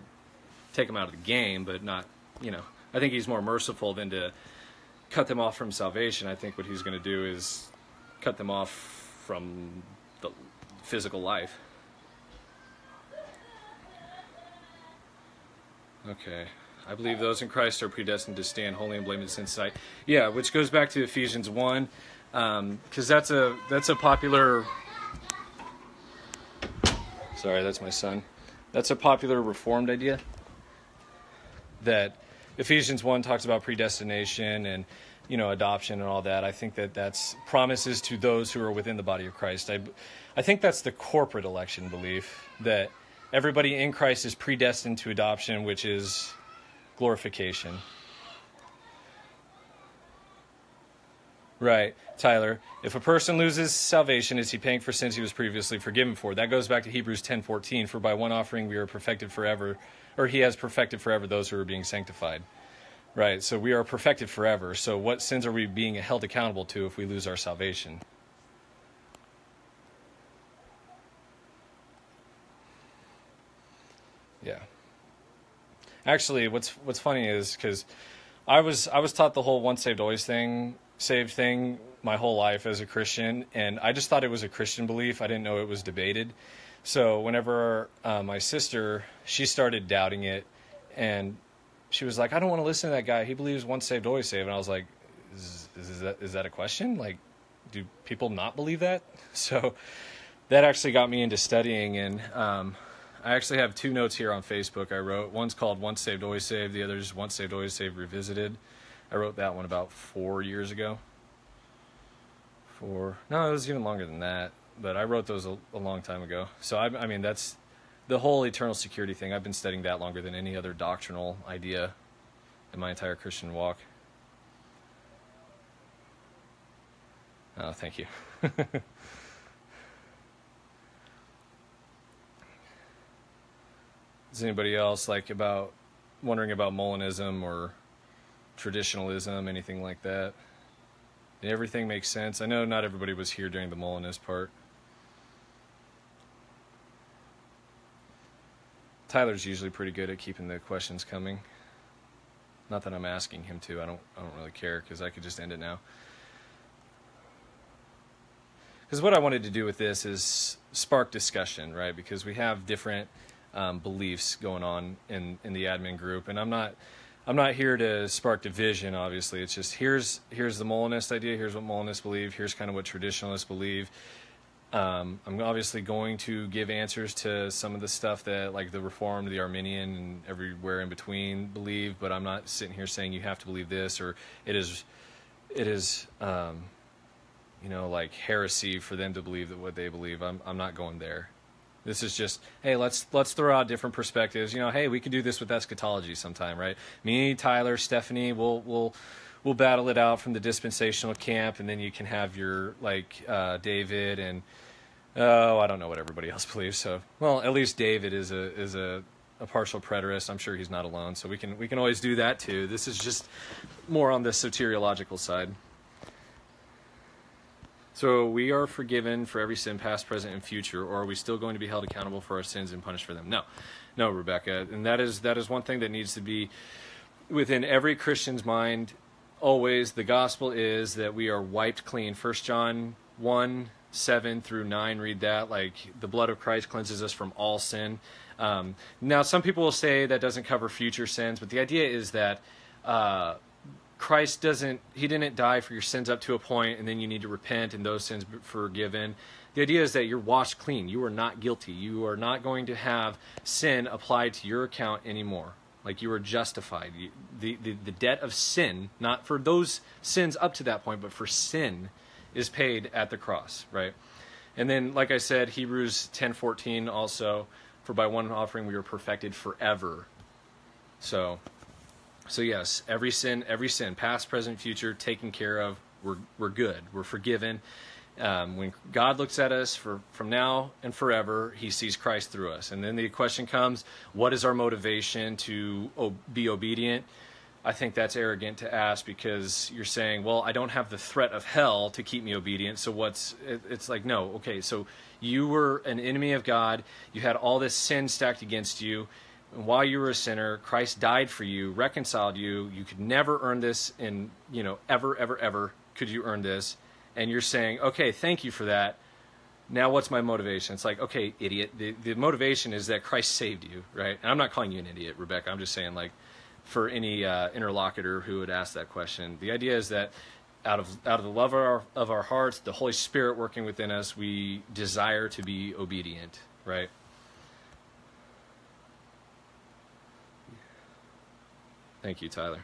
take them out of the game, but not, you know, I think he's more merciful than to cut them off from salvation. I think what he's going to do is cut them off from the physical life. Okay. I believe those in Christ are predestined to stand holy and blameless in sight. Yeah, which goes back to Ephesians 1 because um, that's a that's a popular Sorry, that's my son. That's a popular reformed idea that Ephesians 1 talks about predestination and you know adoption and all that. I think that that's promises to those who are within the body of Christ. I I think that's the corporate election belief that everybody in Christ is predestined to adoption, which is glorification. Right, Tyler. If a person loses salvation, is he paying for sins he was previously forgiven for? That goes back to Hebrews 10:14, for by one offering we are perfected forever or he has perfected forever those who are being sanctified. Right, so we are perfected forever. So what sins are we being held accountable to if we lose our salvation? Yeah. Actually, what's what's funny is because I was I was taught the whole once saved always thing saved thing my whole life as a Christian, and I just thought it was a Christian belief. I didn't know it was debated. So whenever uh, my sister, she started doubting it, and she was like, "I don't want to listen to that guy. He believes once saved, always saved." And I was like, "Is, is that is that a question? Like, do people not believe that?" So that actually got me into studying, and um, I actually have two notes here on Facebook. I wrote one's called "Once Saved, Always Saved." The other's "Once Saved, Always Saved Revisited." I wrote that one about four years ago. Four? No, it was even longer than that but I wrote those a, a long time ago. So I, I, mean, that's the whole eternal security thing. I've been studying that longer than any other doctrinal idea in my entire Christian walk. Oh, thank you. Is anybody else like about wondering about Molinism or traditionalism, anything like that? Everything make sense? I know not everybody was here during the Molinist part. Tyler's usually pretty good at keeping the questions coming. Not that I'm asking him to. I don't. I don't really care because I could just end it now. Because what I wanted to do with this is spark discussion, right? Because we have different um, beliefs going on in in the admin group, and I'm not. I'm not here to spark division. Obviously, it's just here's here's the Molinist idea. Here's what Molinists believe. Here's kind of what traditionalists believe um, I'm obviously going to give answers to some of the stuff that like the Reformed, the Arminian, and everywhere in between believe, but I'm not sitting here saying you have to believe this or it is, it is, um, you know, like heresy for them to believe that what they believe. I'm I'm not going there. This is just hey, let's let's throw out different perspectives. You know, hey, we could do this with eschatology sometime, right? Me, Tyler, Stephanie, we'll we'll we'll battle it out from the dispensational camp, and then you can have your like uh, David and oh, I don't know what everybody else believes. So, well, at least David is a is a a partial preterist. I'm sure he's not alone, so we can we can always do that too. This is just more on the soteriological side. So we are forgiven for every sin, past, present, and future, or are we still going to be held accountable for our sins and punished for them? No, no, Rebecca, and that is that is one thing that needs to be within every Christian's mind. Always, the gospel is that we are wiped clean. First John one 7 through 9 read that. Like the blood of christ cleanses us from all sin. Um, now some people will say that doesn't cover future sins but the idea is that uh, christ doesn't he didn't die for your sins up to a point and then you need to repent and those sins forgiven. The idea is that you're washed clean. You are not guilty. You are not going to have sin applied to your account anymore like you are justified the, the, the debt of sin not for those sins up to that point but for sin is paid at the cross, right? And then, like I said, Hebrews 10:14 also, for by one offering we were perfected forever. So, so yes, every sin, every sin, past, present, future, taken care of. We're we're good. We're forgiven. Um, when God looks at us for from now and forever, He sees Christ through us. And then the question comes: What is our motivation to be obedient? I think that's arrogant to ask because you're saying, well, I don't have the threat of hell to keep me obedient. So what's it's like, no, okay, so you were an enemy of God. You had all this sin stacked against you. And while you were a sinner, Christ died for you, reconciled you. You could never earn this in, you know, ever, ever, ever could you earn this. And you're saying, okay, thank you for that. Now what's my motivation? It's like, okay, idiot. The, the motivation is that Christ saved you, right? And I'm not calling you an idiot, Rebecca. I'm just saying, like, for any uh, interlocutor who would ask that question. The idea is that out of out of the love of our, of our hearts, the Holy Spirit working within us, we desire to be obedient, right? Thank you, Tyler.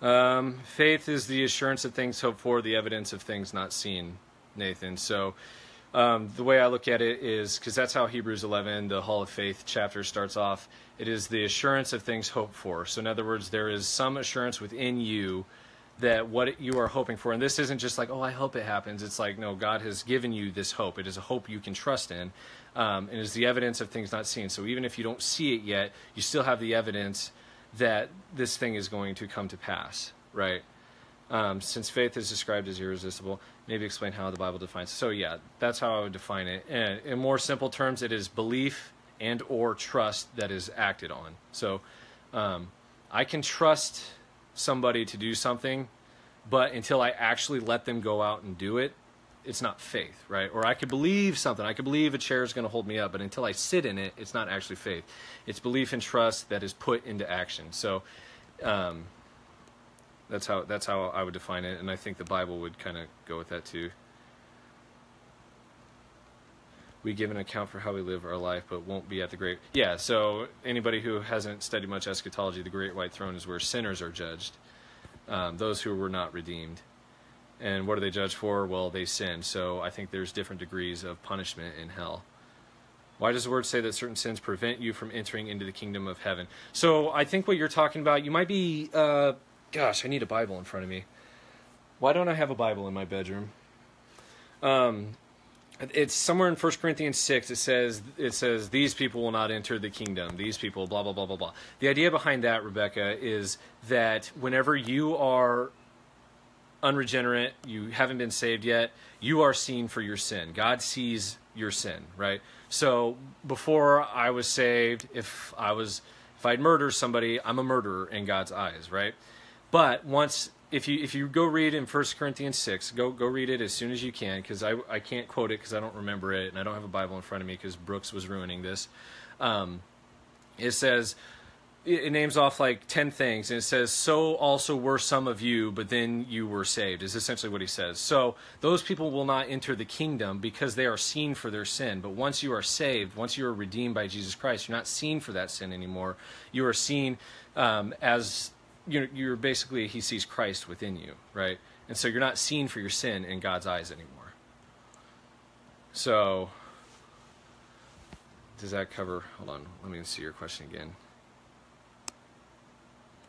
Um, faith is the assurance of things hoped for, the evidence of things not seen, Nathan. So um, the way I look at it is because that's how Hebrews 11, the Hall of Faith chapter, starts off. It is the assurance of things hoped for. So, in other words, there is some assurance within you that what you are hoping for, and this isn't just like, oh, I hope it happens. It's like, no, God has given you this hope. It is a hope you can trust in, um, and is the evidence of things not seen. So, even if you don't see it yet, you still have the evidence that this thing is going to come to pass, right? Um, since faith is described as irresistible, maybe explain how the Bible defines. It. So yeah, that's how I would define it. And in more simple terms, it is belief and or trust that is acted on. So um, I can trust somebody to do something, but until I actually let them go out and do it, it's not faith, right? Or I could believe something. I could believe a chair is going to hold me up, but until I sit in it, it's not actually faith. It's belief and trust that is put into action. So. Um, that's how that's how I would define it, and I think the Bible would kind of go with that too. We give an account for how we live our life, but won't be at the great. Yeah. So anybody who hasn't studied much eschatology, the great white throne is where sinners are judged, um, those who were not redeemed. And what are they judged for? Well, they sin. So I think there's different degrees of punishment in hell. Why does the word say that certain sins prevent you from entering into the kingdom of heaven? So I think what you're talking about, you might be uh, Gosh, I need a Bible in front of me. Why don't I have a Bible in my bedroom? Um, it's somewhere in 1 Corinthians 6 it says it says these people will not enter the kingdom these people blah blah blah blah blah the idea behind that Rebecca is that whenever you are unregenerate you haven't been saved yet you are seen for your sin. God sees your sin right? So before I was saved if I was if I'd murdered somebody I'm a murderer in God's eyes right? But once if you if you go read in 1 Corinthians 6, go go read it as soon as you can because I, I can't quote it because I don't remember it and I don't have a Bible in front of me because Brooks was ruining this. Um, it says it names off like 10 things and it says so also were some of you but then you were saved is essentially what he says so those people will not enter the kingdom because they are seen for their sin but once you are saved once you are redeemed by jesus christ you're not seen for that sin anymore you are seen um, as you're, you're basically he sees Christ within you, right? And so you're not seen for your sin in God's eyes anymore. So does that cover? Hold on, let me see your question again.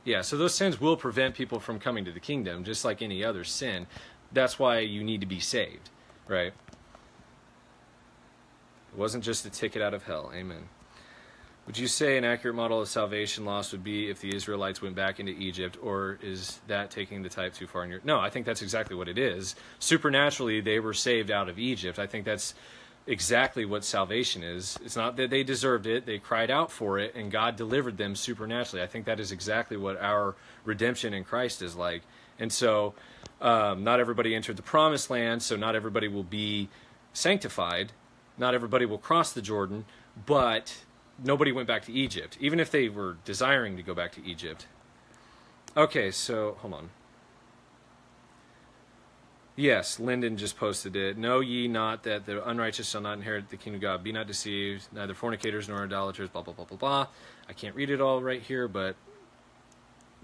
Yeah, so those sins will prevent people from coming to the kingdom, just like any other sin. That's why you need to be saved, right? It wasn't just a ticket out of hell. Amen. Would you say an accurate model of salvation loss would be if the Israelites went back into Egypt, or is that taking the type too far in your? No, I think that's exactly what it is. Supernaturally, they were saved out of Egypt. I think that's exactly what salvation is. It's not that they deserved it; they cried out for it, and God delivered them supernaturally. I think that is exactly what our redemption in Christ is like. And so, um, not everybody entered the promised land, so not everybody will be sanctified. Not everybody will cross the Jordan, but nobody went back to Egypt, even if they were desiring to go back to Egypt. Okay, so hold on. Yes, Lyndon just posted it. Know ye not that the unrighteous shall not inherit the kingdom of God? Be not deceived, neither fornicators nor idolaters, blah, blah, blah, blah, blah. I can't read it all right here, but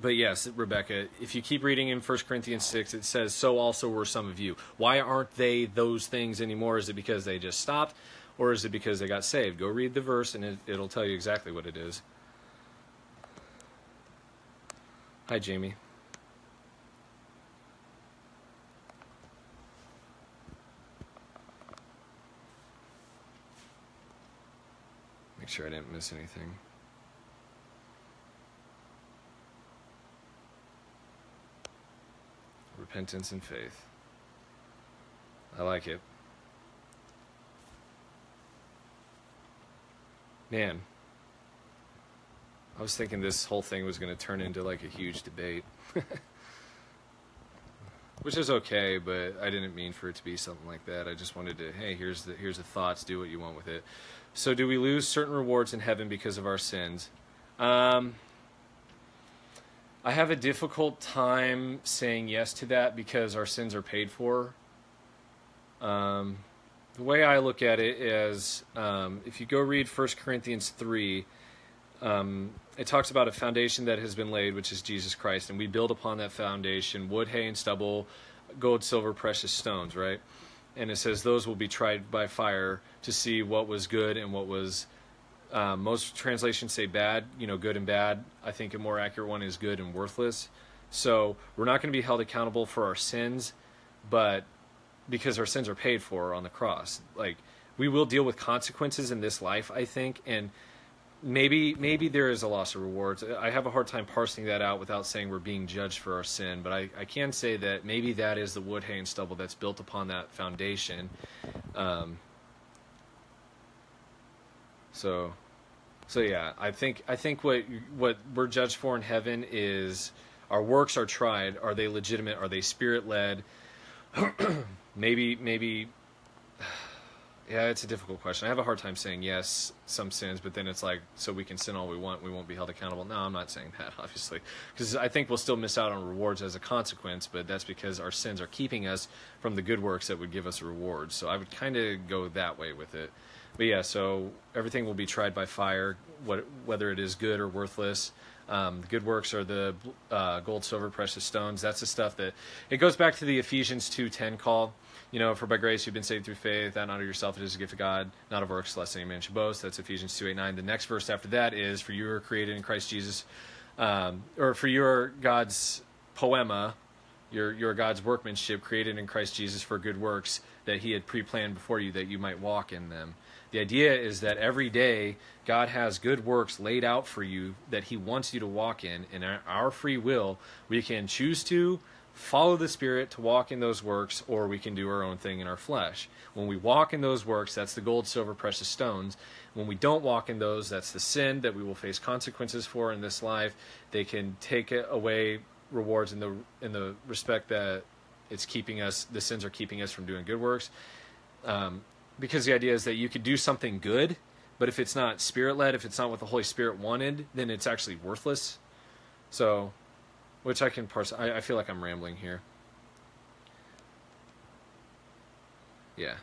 but yes, Rebecca, if you keep reading in 1 Corinthians 6, it says, So also were some of you. Why aren't they those things anymore? Is it because they just stopped? Or is it because they got saved? Go read the verse and it, it'll tell you exactly what it is. Hi, Jamie. Make sure I didn't miss anything. Repentance and faith. I like it. Man, I was thinking this whole thing was going to turn into like a huge debate. Which is okay, but I didn't mean for it to be something like that. I just wanted to, hey, here's the here's the thoughts, do what you want with it. So do we lose certain rewards in heaven because of our sins? Um, I have a difficult time saying yes to that because our sins are paid for. Um, the way I look at it is um, if you go read 1 Corinthians 3, um, it talks about a foundation that has been laid, which is Jesus Christ, and we build upon that foundation wood, hay, and stubble, gold, silver, precious stones, right? And it says those will be tried by fire to see what was good and what was. Um, most translations say bad, you know, good and bad. I think a more accurate one is good and worthless. So we're not going to be held accountable for our sins, but because our sins are paid for on the cross, like we will deal with consequences in this life, I think, and maybe maybe there is a loss of rewards. I have a hard time parsing that out without saying we're being judged for our sin, but I, I can say that maybe that is the wood, hay, and stubble that's built upon that foundation. Um, so, so yeah, I think I think what what we're judged for in heaven is our works are tried. Are they legitimate? Are they spirit led? maybe maybe yeah, it's a difficult question. I have a hard time saying yes, some sins, but then it's like, so we can sin all we want, we won't be held accountable. No, I'm not saying that, obviously, because I think we'll still miss out on rewards as a consequence, but that's because our sins are keeping us from the good works that would give us rewards. So I would kind of go that way with it. But yeah, so everything will be tried by fire, what, whether it is good or worthless. Um, good works are the uh, gold, silver, precious stones. That's the stuff that it goes back to the Ephesians two ten call you know, for by grace you've been saved through faith, that not of yourself, it is a gift of God, not of works, lest any man should boast. That's Ephesians 2 8 9. The next verse after that is, For you are created in Christ Jesus, um, or for your God's poema, your, your God's workmanship, created in Christ Jesus for good works that he had pre planned before you that you might walk in them. The idea is that every day God has good works laid out for you that he wants you to walk in, and our free will, we can choose to follow the Spirit to walk in those works, or we can do our own thing in our flesh. When we walk in those works, that's the gold, silver, precious stones. When we don't walk in those, that's the sin that we will face consequences for in this life. They can take away rewards in the in the respect that it's keeping us the sins are keeping us from doing good works. Um, because the idea is that you could do something good, but if it's not spirit led, if it's not what the Holy Spirit wanted, then it's actually worthless. So which I can parse. I, I feel like I'm rambling here. Yeah.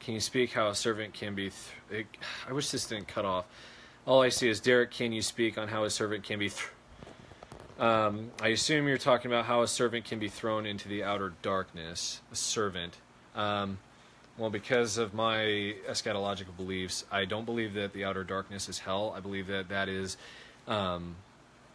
Can you speak how a servant can be? It, I wish this didn't cut off. All I see is Derrik. Can you speak on how a servant can be? Um, I assume you're talking about how a servant can be thrown into the outer darkness. A servant. Um, well, because of my eschatological beliefs, I don't believe that the outer darkness is hell. I believe that that is um,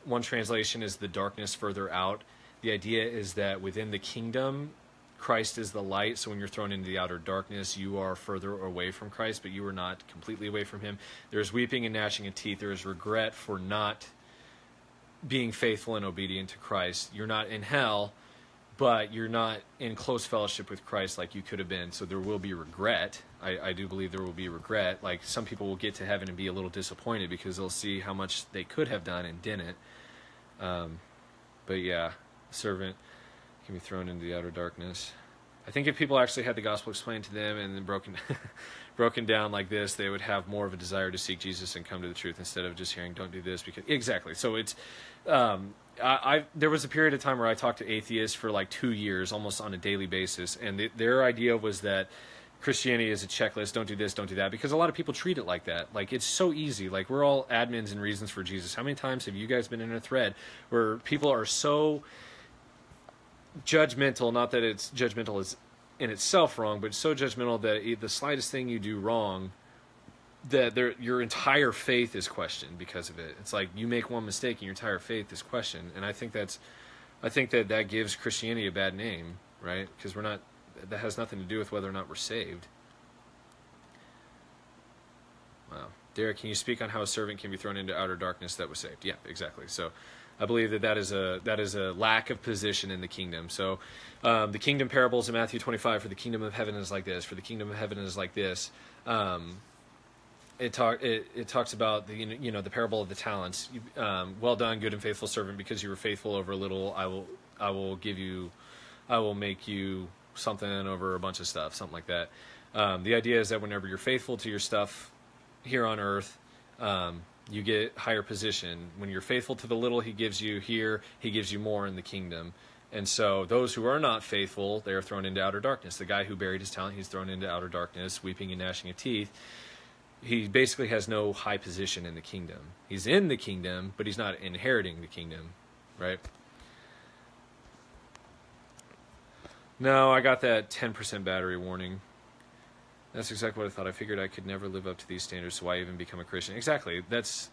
one translation is the darkness further out. The idea is that within the kingdom, Christ is the light, so when you're thrown into the outer darkness, you are further away from Christ, but you are not completely away from Him. There's weeping and gnashing of teeth. There is regret for not being faithful and obedient to Christ. You're not in hell, but you're not in close fellowship with Christ like you could have been. So there will be regret. I, I do believe there will be regret. Like some people will get to heaven and be a little disappointed because they'll see how much they could have done and didn't. Um, but yeah, servant can be thrown into the outer darkness. I think if people actually had the gospel explained to them and then broken broken down like this, they would have more of a desire to seek Jesus and come to the truth instead of just hearing "Don't do this" because exactly. So it's um, I, I, there was a period of time where I talked to atheists for like two years, almost on a daily basis, and the, their idea was that Christianity is a checklist. Don't do this, don't do that, because a lot of people treat it like that. Like it's so easy. Like we're all admins and reasons for Jesus. How many times have you guys been in a thread where people are so judgmental? Not that it's judgmental is in itself wrong, but so judgmental that the slightest thing you do wrong that your entire faith is questioned because of it. It's like you make one mistake and your entire faith is questioned, and I think that's, I think that that gives Christianity a bad name, right? Because we're not, that has nothing to do with whether or not we're saved. Wow, Derrik, can you speak on how a servant can be thrown into outer darkness that was saved? Yeah, exactly. So, I believe that that is a that is a lack of position in the kingdom. So, um, the kingdom parables in Matthew 25 for the kingdom of heaven is like this. For the kingdom of heaven is like this. Um, it talk it, it talks about the you know the parable of the talents. Um, well done, good and faithful servant, because you were faithful over a little, I will I will give you, I will make you something over a bunch of stuff, something like that. Um, the idea is that whenever you're faithful to your stuff here on earth, um, you get higher position. When you're faithful to the little He gives you here, He gives you more in the kingdom. And so those who are not faithful, they are thrown into outer darkness. The guy who buried his talent, he's thrown into outer darkness, weeping and gnashing of teeth he basically has no high position in the kingdom. He's in the kingdom, but he's not inheriting the kingdom, right? No, I got that 10% battery warning. That's exactly what I thought. I figured I could never live up to these standards, so why even become a Christian? Exactly. That's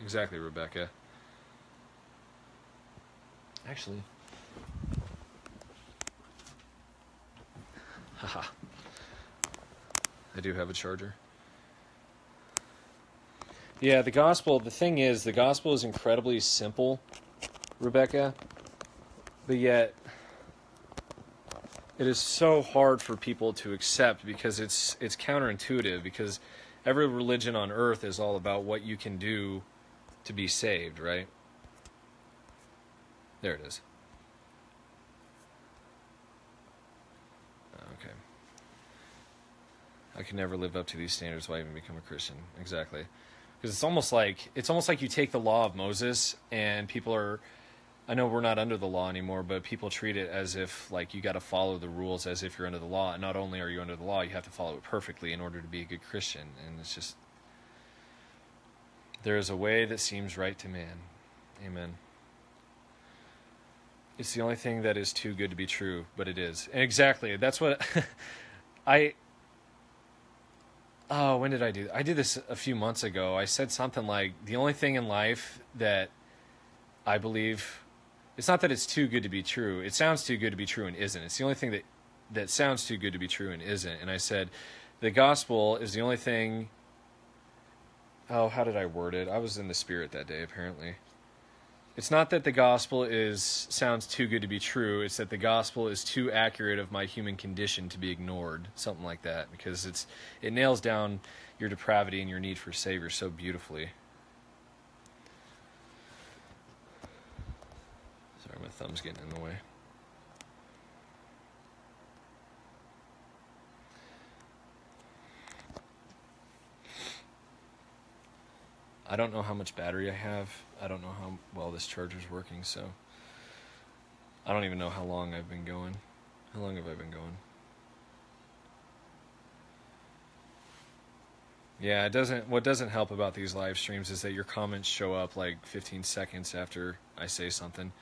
exactly Rebecca. Actually, haha. I do have a charger. Yeah, the gospel, the thing is, the gospel is incredibly simple, Rebecca, but yet it is so hard for people to accept because it's it's counterintuitive because every religion on earth is all about what you can do to be saved, right? There it is. Okay. I can never live up to these standards. Why even become a Christian? Exactly because it's almost like it's almost like you take the law of Moses and people are I know we're not under the law anymore, but people treat it as if like you got to follow the rules as if you're under the law. And not only are you under the law, you have to follow it perfectly in order to be a good Christian. And it's just there is a way that seems right to man. Amen. It's the only thing that is too good to be true, but it is. And exactly. That's what I oh, when did I do? I did this a few months ago. I said something like the only thing in life that I believe it's not that it's too good to be true. It sounds too good to be true and isn't. It's the only thing that that sounds too good to be true and isn't. And I said the gospel is the only thing Oh, how did I word it? I was in the spirit that day apparently. It's not that the gospel is sounds too good to be true. It's that the gospel is too accurate of my human condition to be ignored, something like that, because it's it nails down your depravity and your need for savior so beautifully. Sorry, my thumb's getting in the way. I don't know how much battery I have. I don't know how well this charger's working, so I don't even know how long I've been going. How long have I been going? Yeah, it doesn't what doesn't help about these live streams is that your comments show up like 15 seconds after I say something.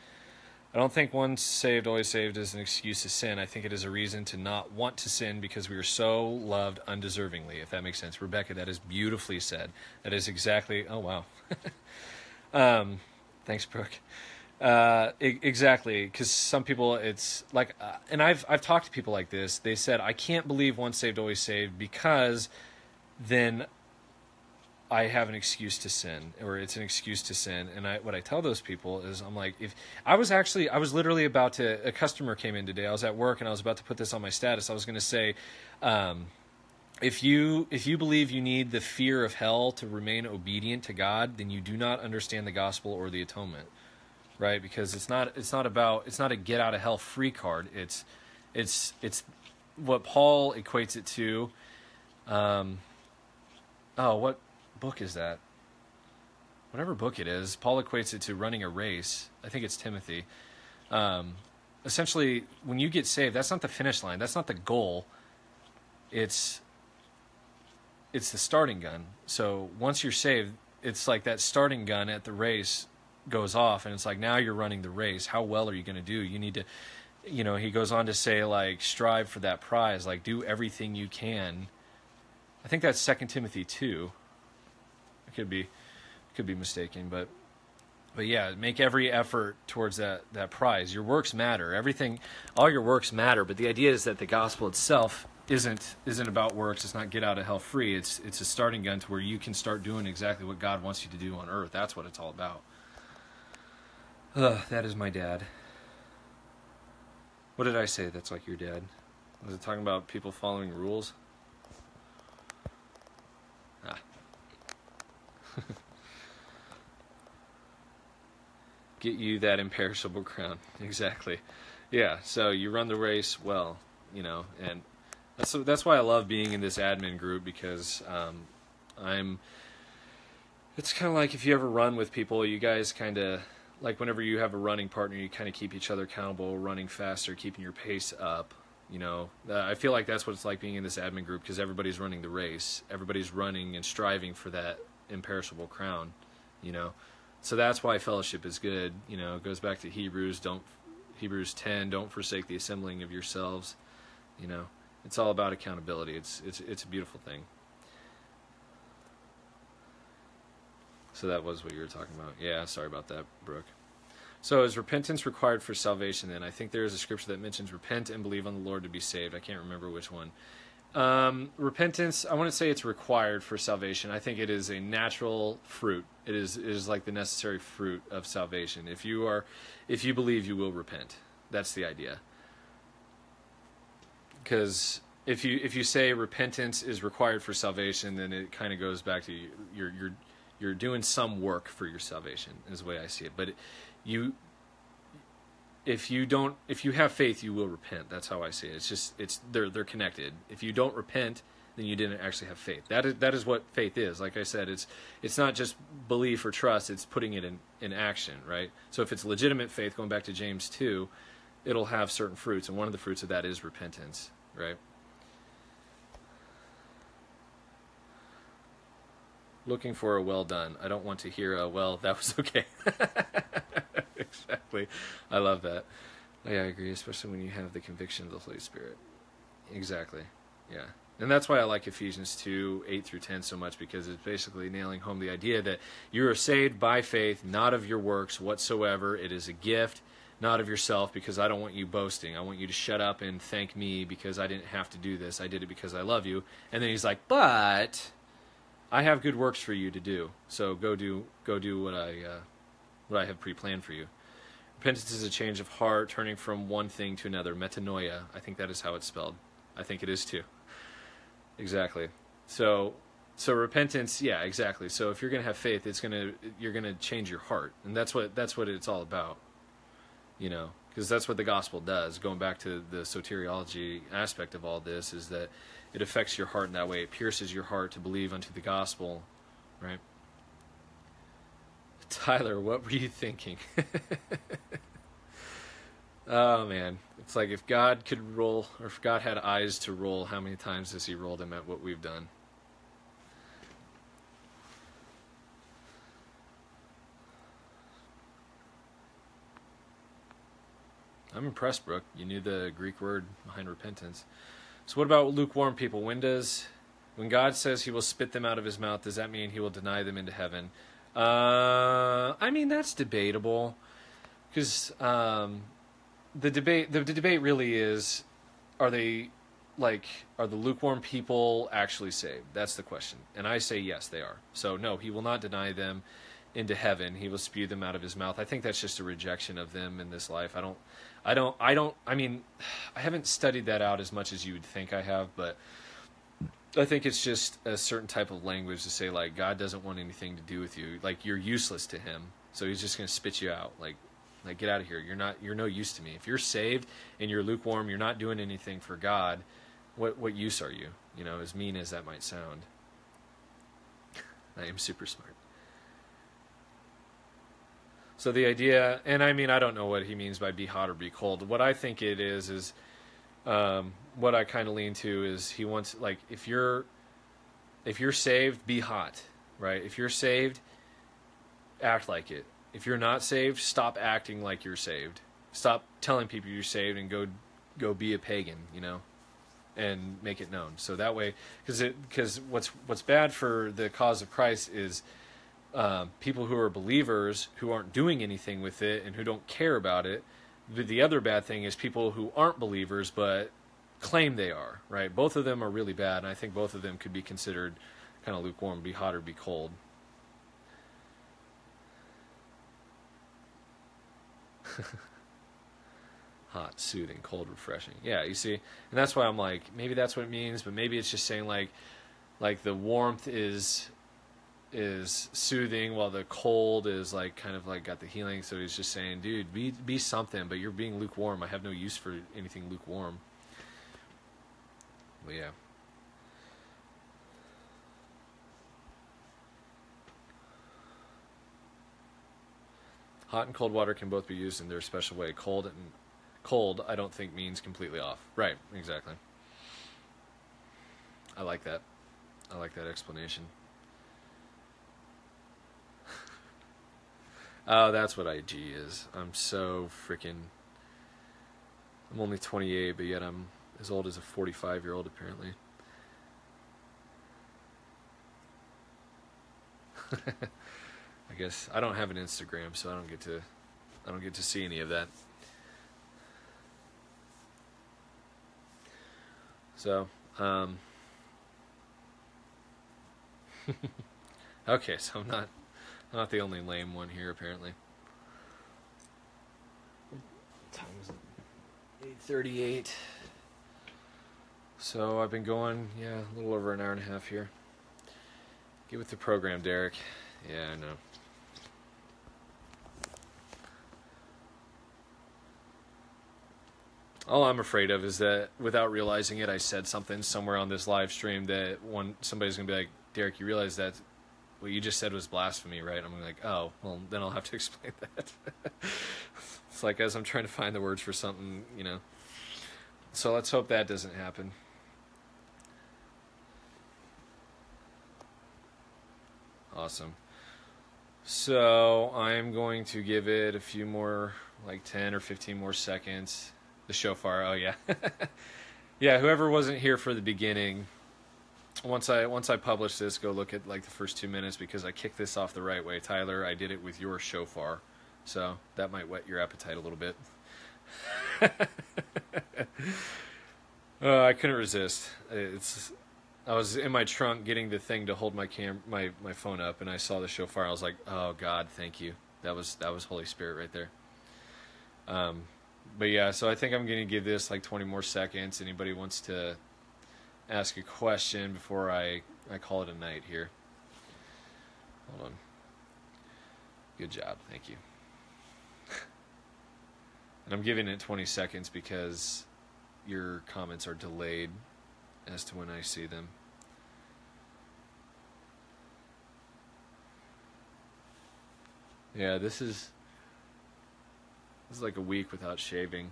I don't think once saved, always saved is an excuse to sin. I think it is a reason to not want to sin because we are so loved undeservingly, if that makes sense. Rebecca, that is beautifully said. That is exactly, oh wow. um, thanks, Brooke. Uh, exactly, because some people, it's like, uh, and I've I've talked to people like this. They said, I can't believe once saved, always saved, because then I have an excuse to sin, or it's an excuse to sin. And I, what I tell those people is, I'm like, if I was actually, I was literally about to, a customer came in today. I was at work and I was about to put this on my status. I was going to say, um, if you if you believe you need the fear of hell to remain obedient to God, then you do not understand the gospel or the atonement, right? Because it's not it's not about it's not a get out of hell free card. It's it's it's what Paul equates it to. Um, oh, what book is that? Whatever book it is, Paul equates it to running a race. I think it's Timothy. Um, essentially, when you get saved, that's not the finish line. That's not the goal. It's it's the starting gun. So once you're saved, it's like that starting gun at the race goes off, and it's like now you're running the race. How well are you going to do? You need to, you know. He goes on to say like strive for that prize. Like do everything you can. I think that's Second Timothy two. I could be, could be mistaken, but but yeah, make every effort towards that that prize. Your works matter. Everything, all your works matter. But the idea is that the gospel itself isn't isn't about works. It's not get out of hell free. It's it's a starting gun to where you can start doing exactly what God wants you to do on earth. That's what it's all about. Ugh, that is my dad. What did I say? That's like your dad. Was it talking about people following rules? Ah. Get you that imperishable crown. Exactly. Yeah. So you run the race well, you know, and that's that's why I love being in this admin group because um, I'm. It's kind of like if you ever run with people, you guys kind of like whenever you have a running partner, you kind of keep each other accountable, running faster, keeping your pace up. You know, uh, I feel like that's what it's like being in this admin group because everybody's running the race, everybody's running and striving for that imperishable crown. You know, so that's why fellowship is good. You know, it goes back to Hebrews. Don't Hebrews ten. Don't forsake the assembling of yourselves. You know, it's all about accountability. It's it's it's a beautiful thing. So that was what you were talking about. Yeah, sorry about that, Brooke. So is repentance required for salvation then? I think there is a scripture that mentions repent and believe on the Lord to be saved. I can't remember which one. Um, repentance, I wouldn't say it's required for salvation. I think it is a natural fruit. It is it is like the necessary fruit of salvation. If you are if you believe you will repent. That's the idea because if you if you say repentance is required for salvation, then it kind of goes back to you're you're you're doing some work for your salvation is the way I see it. But you if you don't if you have faith, you will repent. That's how I see it. It's just it's they're they're connected. If you don't repent, then you didn't actually have faith. That is that is what faith is. Like I said, it's it's not just belief or trust. It's putting it in in action, right? So if it's legitimate faith, going back to James two it'll have certain fruits, and one of the fruits of that is repentance, right? Looking for a well done. I don't want to hear a well, that was okay. exactly. I love that. Yeah, I agree, especially when you have the conviction of the Holy Spirit. Exactly. Yeah. And that's why I like Ephesians 2 8 through 10 so much because it's basically nailing home the idea that you are saved by faith, not of your works whatsoever. It is a gift not of yourself because I don't want you boasting. I want you to shut up and thank me because I didn't have to do this. I did it because I love you. And then he's like, "But I have good works for you to do. So go do go do what I uh, what I have pre-planned for you." Repentance is a change of heart, turning from one thing to another. Metanoia. I think that is how it's spelled. I think it is too. Exactly. So so repentance, yeah, exactly. So if you're going to have faith, it's to you're going to change your heart. And that's what that's what it's all about you know because that's what the gospel does going back to the soteriology aspect of all this is that it affects your heart in that way it pierces your heart to believe unto the gospel right tyler what were you thinking oh man it's like if god could roll or if god had eyes to roll how many times has he rolled them at what we've done I'm impressed, Brooke. You knew the Greek word behind repentance. So, what about lukewarm people? When does, when God says He will spit them out of His mouth, does that mean He will deny them into heaven? Uh, I mean that's debatable, because um, the debate the, the debate really is are they like are the lukewarm people actually saved? That's the question. And i say yes they are. So no he will not deny them into heaven. He will spew them out of his mouth. I think that's just a rejection of them in this life. I don't i don't i don't i mean i haven't studied that out as much as you would think i have but i think it's just a certain type of language to say like god doesn't want anything to do with you. Like you're useless to him so he's just going to spit you out. Like like get out of here. You're not you're no use to me. If you're saved and you're lukewarm you're not doing anything for god what what use are you? You know as mean as that might sound. I am super smart. So the idea, and I mean, I don't know what he means by be hot or be cold. What I think it is is, um, what I kind of lean to is he wants like if you're, if you're saved, be hot, right? If you're saved, act like it. If you're not saved, stop acting like you're saved. Stop telling people you're saved and go, go be a pagan, you know, and make it known. So that way, because it because what's what's bad for the cause of Christ is uh, people who are believers who aren't doing anything with it and who don't care about it. The, the other bad thing is people who aren't believers but claim they are, right? Both of them are really bad, and I think both of them could be considered kind of lukewarm, be hot or be cold. hot, soothing, cold, refreshing. Yeah, you see, and that's why I'm like, maybe that's what it means, but maybe it's just saying like, like the warmth is is soothing while the cold is like kind of like got the healing so he's just saying dude be be something but you're being lukewarm i have no use for anything lukewarm but yeah. Hot and cold water can both be used in their special way. Cold and cold i don't think means completely off. Right exactly. I like that. I like that explanation. Oh, that's what IG is. I'm so freaking. I'm only 28, but yet I'm as old as a 45 year old, apparently. I guess I don't have an Instagram, so I don't get to. I don't get to see any of that. So, um, okay, so I'm not I'm not the only lame one here, apparently. Time is eight thirty-eight. So I've been going, yeah, a little over an hour and a half here. Get with the program, Derrik. Yeah, I know. All I'm afraid of is that without realizing it, I said something somewhere on this live stream that one somebody's gonna be like, Derrik, you realize that what you just said was blasphemy, right? I'm like, oh, well, then I'll have to explain that. it's like as I'm trying to find the words for something, you know. So let's hope that doesn't happen. Awesome. So I'm going to give it a few more, like 10 or 15 more seconds. The shofar, oh yeah. yeah, whoever wasn't here for the beginning, once I once I publish this, go look at like the first two minutes because I kicked this off the right way, Tyler. I did it with your shofar, so that might whet your appetite a little bit. uh, I couldn't resist. It's I was in my trunk getting the thing to hold my cam my my phone up, and I saw the shofar. I was like, oh God, thank you. That was that was Holy Spirit right there. Um, but yeah, so I think I'm gonna give this like 20 more seconds. Anybody wants to ask a question before I, I call it a night here. Hold on. Good job. Thank you. and I'm giving it 20 seconds because your comments are delayed as to when I see them. Yeah, this is this is like a week without shaving.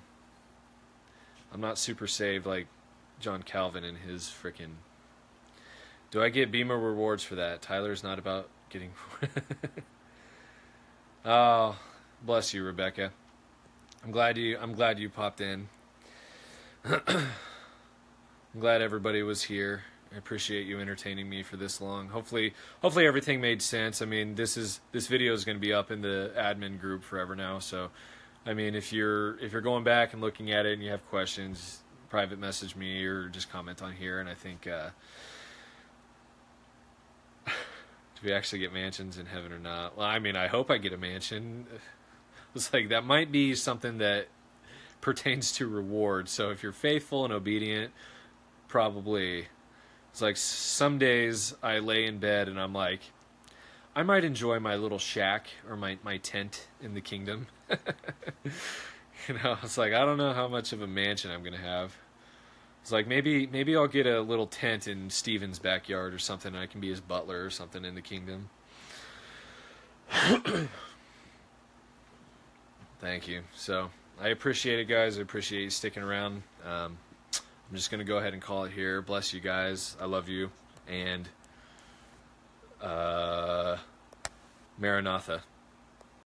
I'm not super saved like John Calvin and his freaking. Do I get Beamer rewards for that? Tyler's not about getting. oh, bless you, Rebecca. I'm glad you. I'm glad you popped in. I'm glad everybody was here. I appreciate you entertaining me for this long. Hopefully, hopefully everything made sense. I mean, this is this video is going to be up in the admin group forever now, so I mean, if you're if you're going back and looking at it and you have questions, private message me or just comment on here. And I think uh, do we actually get mansions in heaven or not? Well, I mean, I hope I get a mansion. It's like that might be something that pertains to reward. So if you're faithful and obedient, probably it's like some days I lay in bed and I'm like, I might enjoy my little shack or my, my tent in the kingdom. you know, it's like I don't know how much of a mansion I'm gonna have. It's like maybe maybe I'll get a little tent in Steven's backyard or something. And I can be his butler or something in the kingdom. Thank you. So I appreciate it, guys. I appreciate you sticking around. Um, I'm just gonna go ahead and call it here. Bless you guys. I love you, and uh, Maranatha.